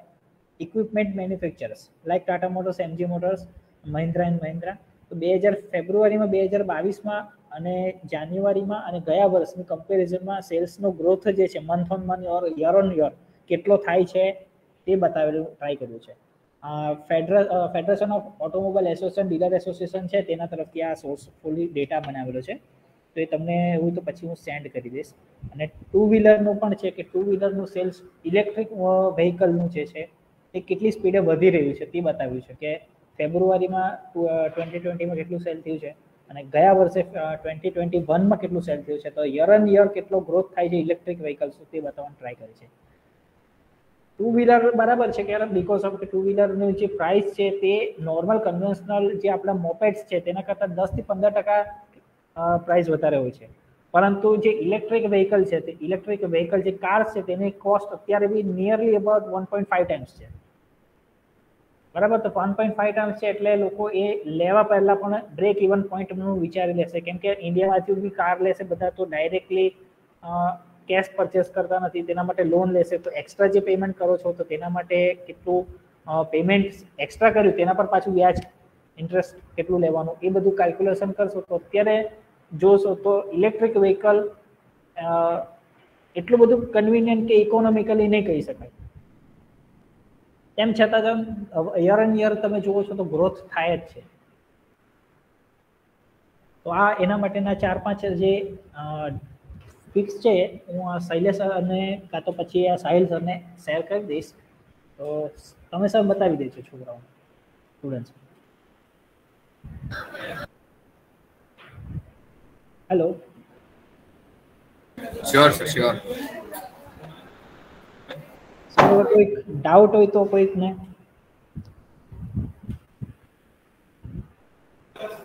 equipment manufacturers like Tata Motors, MG Motors, Mahindra and Mahindra. તો બે હજાર ફેબ્રુઆરીમાં, બે હજાર બાવીસમાં અને જાન્યુઆરીમાં અને ગયા વર્ષની કમ્પેરિઝનમાં સેલ્સનો ગ્રોથ જે છે month on month or year on year કેટલો થાય છે તે બતાવેલું ટ્રાય કર્યું છે. Federation of automobile association dealer association છે, તેના તરફથી આ સોર્સ ફૂલી ડેટા બનાવેલો છે. તો એ તમને એવું તો પછી હું સેન્ડ કરી દઈશ. અને ટુ વ્હીલરનું પણ છે કે ટુ વ્હીલરનું સેલ્સ ઇલેક્ટ્રિક વ્હીકલનું જે છે, એ કેટલી સ્પીડે વધી રહ્યું છે તે બતાવ્યું છે કે ફેબ્રુઆરીમાં ટ્વેન્ટી ટ્વેન્ટીમાં કેટલું સેલ થયું છે? અને ગયા વર્ષે ટ્વેન્ટી ટ્વેન્ટી વનમાં કેટલું સેલ થયું છે? તો યર એન્ડ યર કેટલો ગ્રોથ થાય છે ઇલેક્ટ્રિક વ્હીકલ્સ તે બતાવવાનું ટ્રાય કરે છે. ટુ વ્હીલર બરાબર છે કે બીકોઝ ઓફ ટુ વ્હીલરનું જે પ્રાઇસ છે તે નોર્મલ કન્વેન્શનલ જે આપણા મોપેટ્સ છે તેના કરતાં દસથી પંદર ટકા પ્રાઇસ વધારે હોય છે. પરંતુ જે ઇલેક્ટ્રિક વ્હીકલ છે તે ઇલેક્ટ્રિક વ્હીકલ જે કાર છે તેની કોસ્ટ અત્યારે બી nearly about one point five times છે. બરાબર? તો વન પોઈન્ટ ફાઈવ ટાઈમ્સ છે એટલે લોકો એ લેવા પહેલા પણ બ્રેક ઇવન પોઈન્ટનું વિચારી લેશે. કેમ કે ઇન્ડિયામાંથી બી કાર લેશે, બધા તો ડાયરેક્ટલી કેશ પરચેસ કરતા નથી, તેના માટે લોન લેશે. તો એક્સ્ટ્રા જે પેમેન્ટ કરો છો, તો તેના માટે કેટલું પેમેન્ટ એક્સ્ટ્રા કર્યું, તેના પર પાછું વ્યાજ ઇન્ટરેસ્ટ કેટલું લેવાનું, એ બધું કેલ્ક્યુલેશન કરશો તો અત્યારે જોશો તો ઇલેક્ટ્રિક વ્હીકલ એટલું બધું કન્વિનિયન્ટ કે ઇકોનોમિકલી નહીં કહી શકાય. તેમ છતાં યર એન્ડ યર તમે જુઓ છો તો ગ્રોથ થાય જ છે. તો આ એના માટેના ચાર પાંચ જે ફિક્સ છે, હું આ શૈલેષ અને કાં તો પછી આ સાહિલ સરને શેર કરી દઈશ. તો તમે સર બતાવી દેજો છોકરાઓ students hello sure sure. Sir કોઈક ડાઉટ હોય તો કોઈકને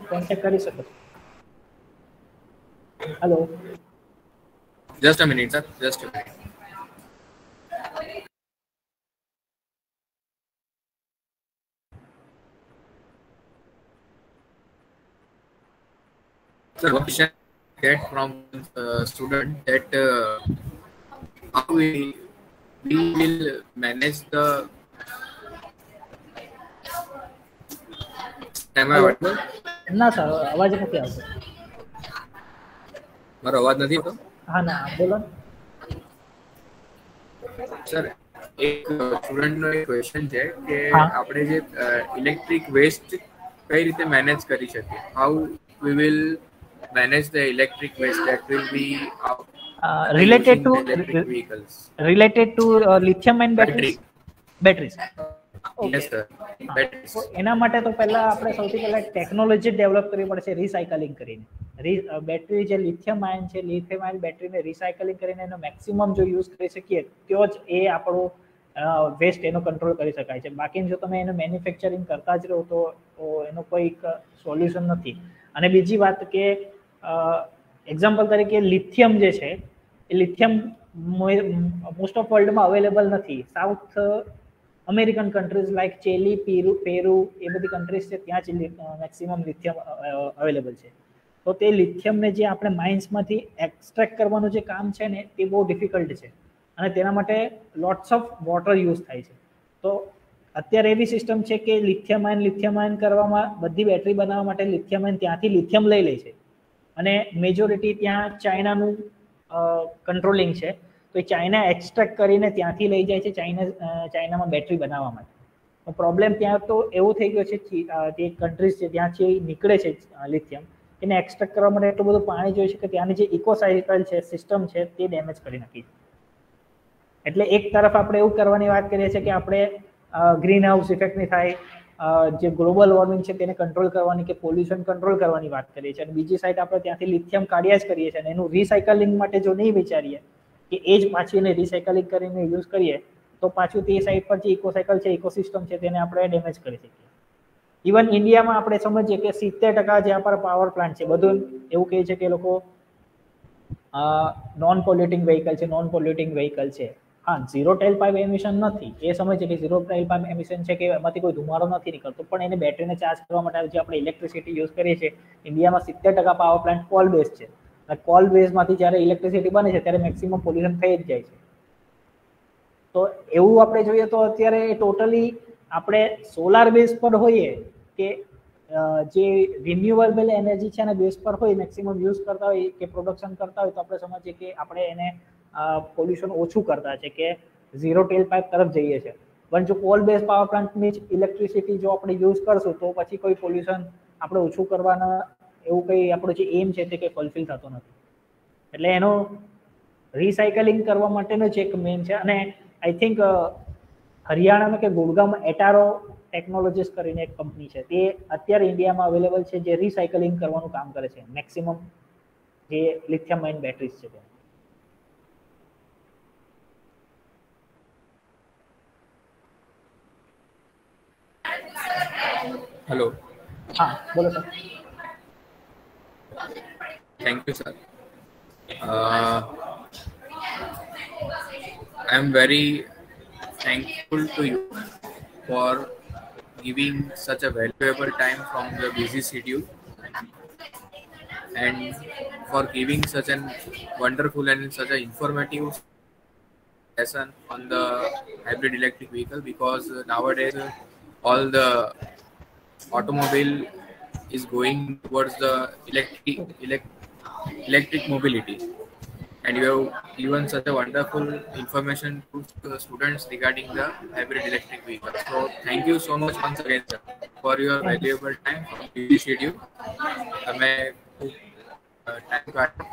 કોન્ટેક્ટ કરી શકો. Hello just a minute sir just a minute Sir, what question get from uh, student that uh, how we we will manage the am I audible? ના sir અવાજ નથી આવતો. મારો અવાજ નથી આવતો? હા ના બોલો. સર એક સ્ટુડન્ટનો એક ક્વેશ્ચન છે કે આપણે જે ઇલેક્ટ્રિક વેસ્ટ કઈ રીતે મેનેજ કરી શકીએ? How we will manage the electric waste that will be Uh, related to vehicles? related to uh, lithium ion batteries? Batteries. તો એના માટે તો પહેલા આપણે સૌથી પહેલા ટેકનોલોજી ડેવલપ કરવી પડશે રિસાયકલિંગ કરીને. બેટરી જે લિથિયમ આયન છે લિથિયમ આયન બેટરીને રિસાયકલિંગ કરીને એનો મેક્સિમમ જો યુઝ કરી શકીએ તો જ એ આપણો વેસ્ટ એનો કંટ્રોલ કરી શકાય છે. બાકી જો તમે એનું મેન્યુફેક્ચરિંગ કરતા જ રહો તો એનો કોઈ સોલ્યુશન નથી. અને બીજી વાત કે એક્ઝામ્પલ તરીકે લિથિયમ જે છે લિથિયમ મોસ્ટ ઓફ વર્લ્ડમાં અવેલેબલ નથી. South American countries like Chile Peru Peru એ બધી કન્ટ્રીઝ છે, ત્યાં જ મેક્સિમમ લિથિયમ અવેલેબલ છે. તો તે લિથિયમને જે આપણે માઇન્સમાંથી એક્સ્ટ્રેક્ટ કરવાનું જે કામ છે ને તે બહુ ડિફિકલ્ટ છે. અને તેના માટે લોટ્સ ઓફ વોટર યુઝ થાય છે. તો અત્યારે એવી સિસ્ટમ છે કે લિથિયમ આયન લિથિયમ આયન કરવામાં બધી બેટરી બનાવવા માટે લિથિયમ ત્યાંથી લિથિયમ લઈ લે છે. અને મેજોરિટી ત્યાં ચાઇનાનું કંટ્રોલિંગ છે. તો એ ચાઇના એક્સટ્રેક્ટ કરીને ત્યાંથી લઈ જાય છે, ચાઇના ચાઇનામાં બેટરી બનાવવા માટે. પ્રોબ્લેમ ત્યાં તો એવું થઈ ગયો છે જે કન્ટ્રીઝ છે ત્યાંથી નીકળે છે લિથિયમ એને એક્સટ્રેક્ટ કરવા માટે એટલું બધું પાણી જોઈએ છે કે ત્યાંની જે ઇકોસાઇકલ છે સિસ્ટમ છે, તે ડેમેજ કરી નાખી. એટલે એક તરફ આપણે એવું કરવાની વાત કરીએ છીએ કે આપણે ગ્રીન હાઉસ ઇફેક્ટની થાય જે ગ્લોબલ વોર્મિંગ છે તેને કંટ્રોલ કરવાની કે પોલ્યુશન કંટ્રોલ કરવાની વાત કરીએ છીએ. અને બીજી સાઈડ આપણે ત્યાંથી લિથિયમ કાઢ્યા જ કરીએ છીએ. અને એનું રિસાયકલિંગ માટે જો નહીં વિચારીએ કે એ જ પાછી એને રિસાયકલિંગ કરીને યુઝ કરીએ, તો પાછું તે સાઈડ પર જે ઇકોસાયકલ છે ઇકોસિસ્ટમ છે, તેને આપણે ડેમેજ કરી શકીએ. ઇવન ઇન્ડિયામાં આપણે સમજીએ કે સિત્તેર ટકા જ્યાં પર પાવર પ્લાન્ટ છે, બધું એવું કહે છે કે લોકો નોન પોલ્યુટિંગ વ્હીકલ છે નોન પોલ્યુટિંગ વ્હીકલ છે. હા ઝીરો ટેલ પાઇપ એમિશન નથી. એ સમય છે કે ઝીરો ટેલ પાઇપ એમિશન છે કે એમાંથી કોઈ ધુમાડો નથી નીકળતો, પણ એને બેટરીને ચાર્જ કરવા માટે જે આપણે ઇલેક્ટ્રિસિટી યુઝ કરીએ છીએ, ઇન્ડિયામાં સિત્તેર ટકા પાવર પ્લાન્ટ કોલ બેઝ છે. અને કોલ બેઝમાંથી જ્યારે ઇલેક્ટ્રિસિટી બને છે, ત્યારે મેક્સિમમ પોલ્યુશન થઈ જ જાય છે. તો એવું આપણે જોઈએ તો અત્યારે ટોટલી આપણે સોલાર બેઝ પર હોઈએ કે જે રિન્યુએબલ એનર્જી છે અને બેઝ પર હોય મેક્સિમમ યુઝ કરતા હોય કે પ્રોડક્શન કરતા હોય, તો આપણે સમજીએ કે આપણે એને પોલ્યુશન ઓછું કરતા છે કે ઝીરો ટેલ પાઇપ તરફ જઈએ છીએ પણ જો કોલ બેઝ પાવર પ્લાન્ટની જ ઇલેક્ટ્રિસિટી જો આપણે યુઝ કરશું, તો પછી કોઈ પોલ્યુશન આપણે ઓછું કરવાના એવું કંઈ આપણો જે એમ છે તે કંઈ ફુલફિલ થતો નથી. એટલે એનો રિસાયકલિંગ કરવા માટેનો જ એક મેન છે. અને આઈ થિંક હરિયાણામાં કે ગુડગામમાં એટારો ટેકનોલોજીસ કરીને એક કંપની છે. તે અત્યારે ઇન્ડિયામાં અવેલેબલ છે, જે રિસાયકલિંગ કરવાનું કામ કરે છે. મેક્સિમમ જે લિથિયમ આયન બેટરીઝ છે Hello. हाँ बोलो sir thank you sir I am thankful to you for giving such a valuable time from your busy schedule and for giving such an wonderful and such an informative lesson on the hybrid electric vehicle because nowadays all the automobile is going towards the electric elect, electric mobility and you have given such a wonderful information to the students regarding the hybrid electric vehicle so thank you so much once again sir for your valuable time from busy schedule તમે time કાઢી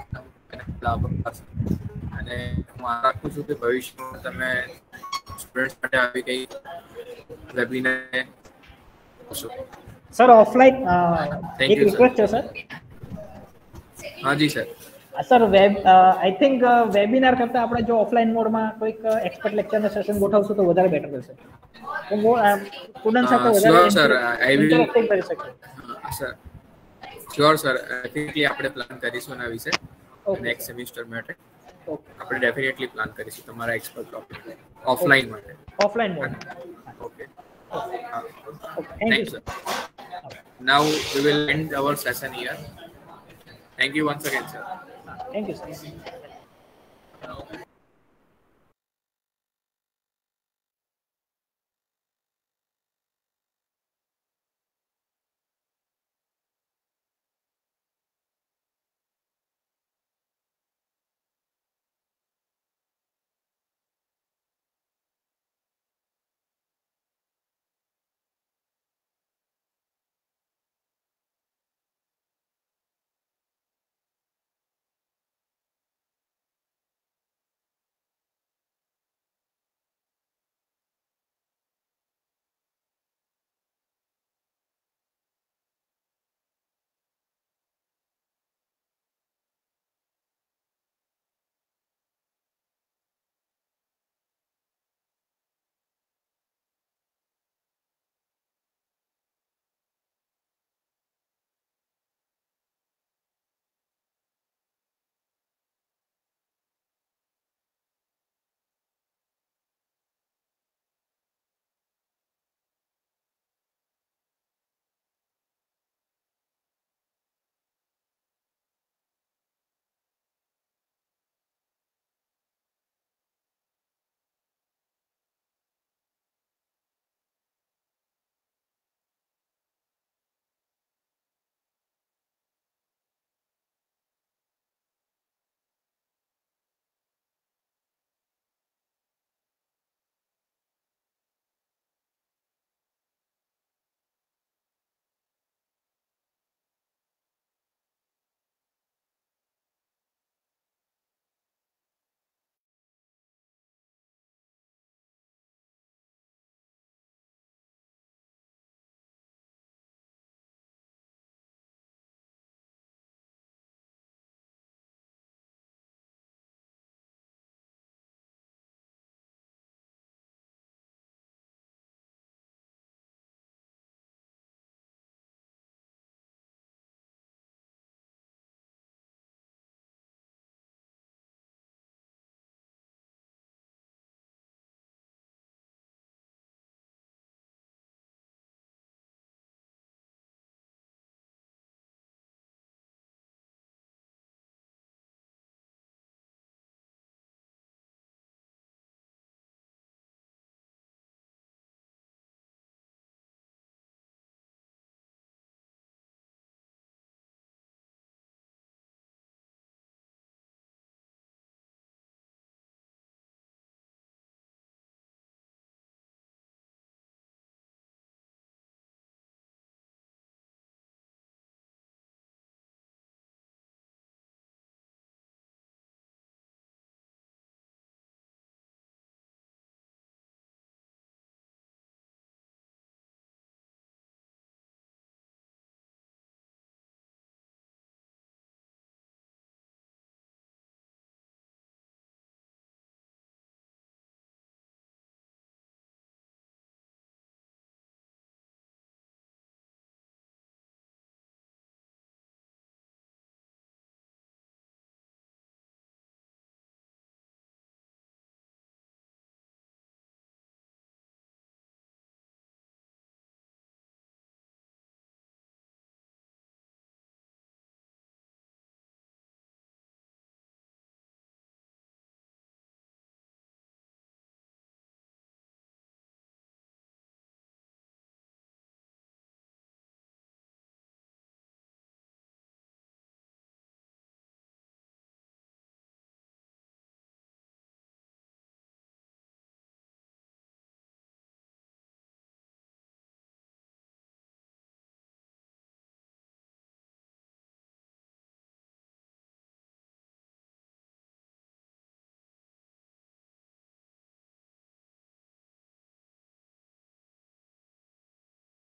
આભાર અને હું આશા રાખું છું કે ભવિષ્યમાં તમે સ્ટુડન્ટ્સ માટે આવી કઈ વેબિનાર કરશો સર ઓફલાઈન એક રિક્વેસ્ટ છે સર હા જી sir sir web I think webinar કરતાં આપણે જો ઓફલાઈન મોડમાં કોઈક એક્સપર્ટ લેક્ચરનું સેશન ગોઠવશું તો વધારે બેટર રહેશે. સ્ટુડન્ટ સાથે વધારે સર આઈ વિલ કરી શકે સર શ્યોર સર ડેફિનેટલી આપણે પ્લાન કરીશું એના વિશે. નેક્સ્ટ સેમિસ્ટર માટે. ઓકે આપણે ડેફિનેટલી પ્લાન કરીશું તમારા એક્સપર્ટ ટોપિક ઓફલાઈન માટે. Offline mode Thank you, sir. Now we will end our session here. Thank you once again, sir. Thank you, sir.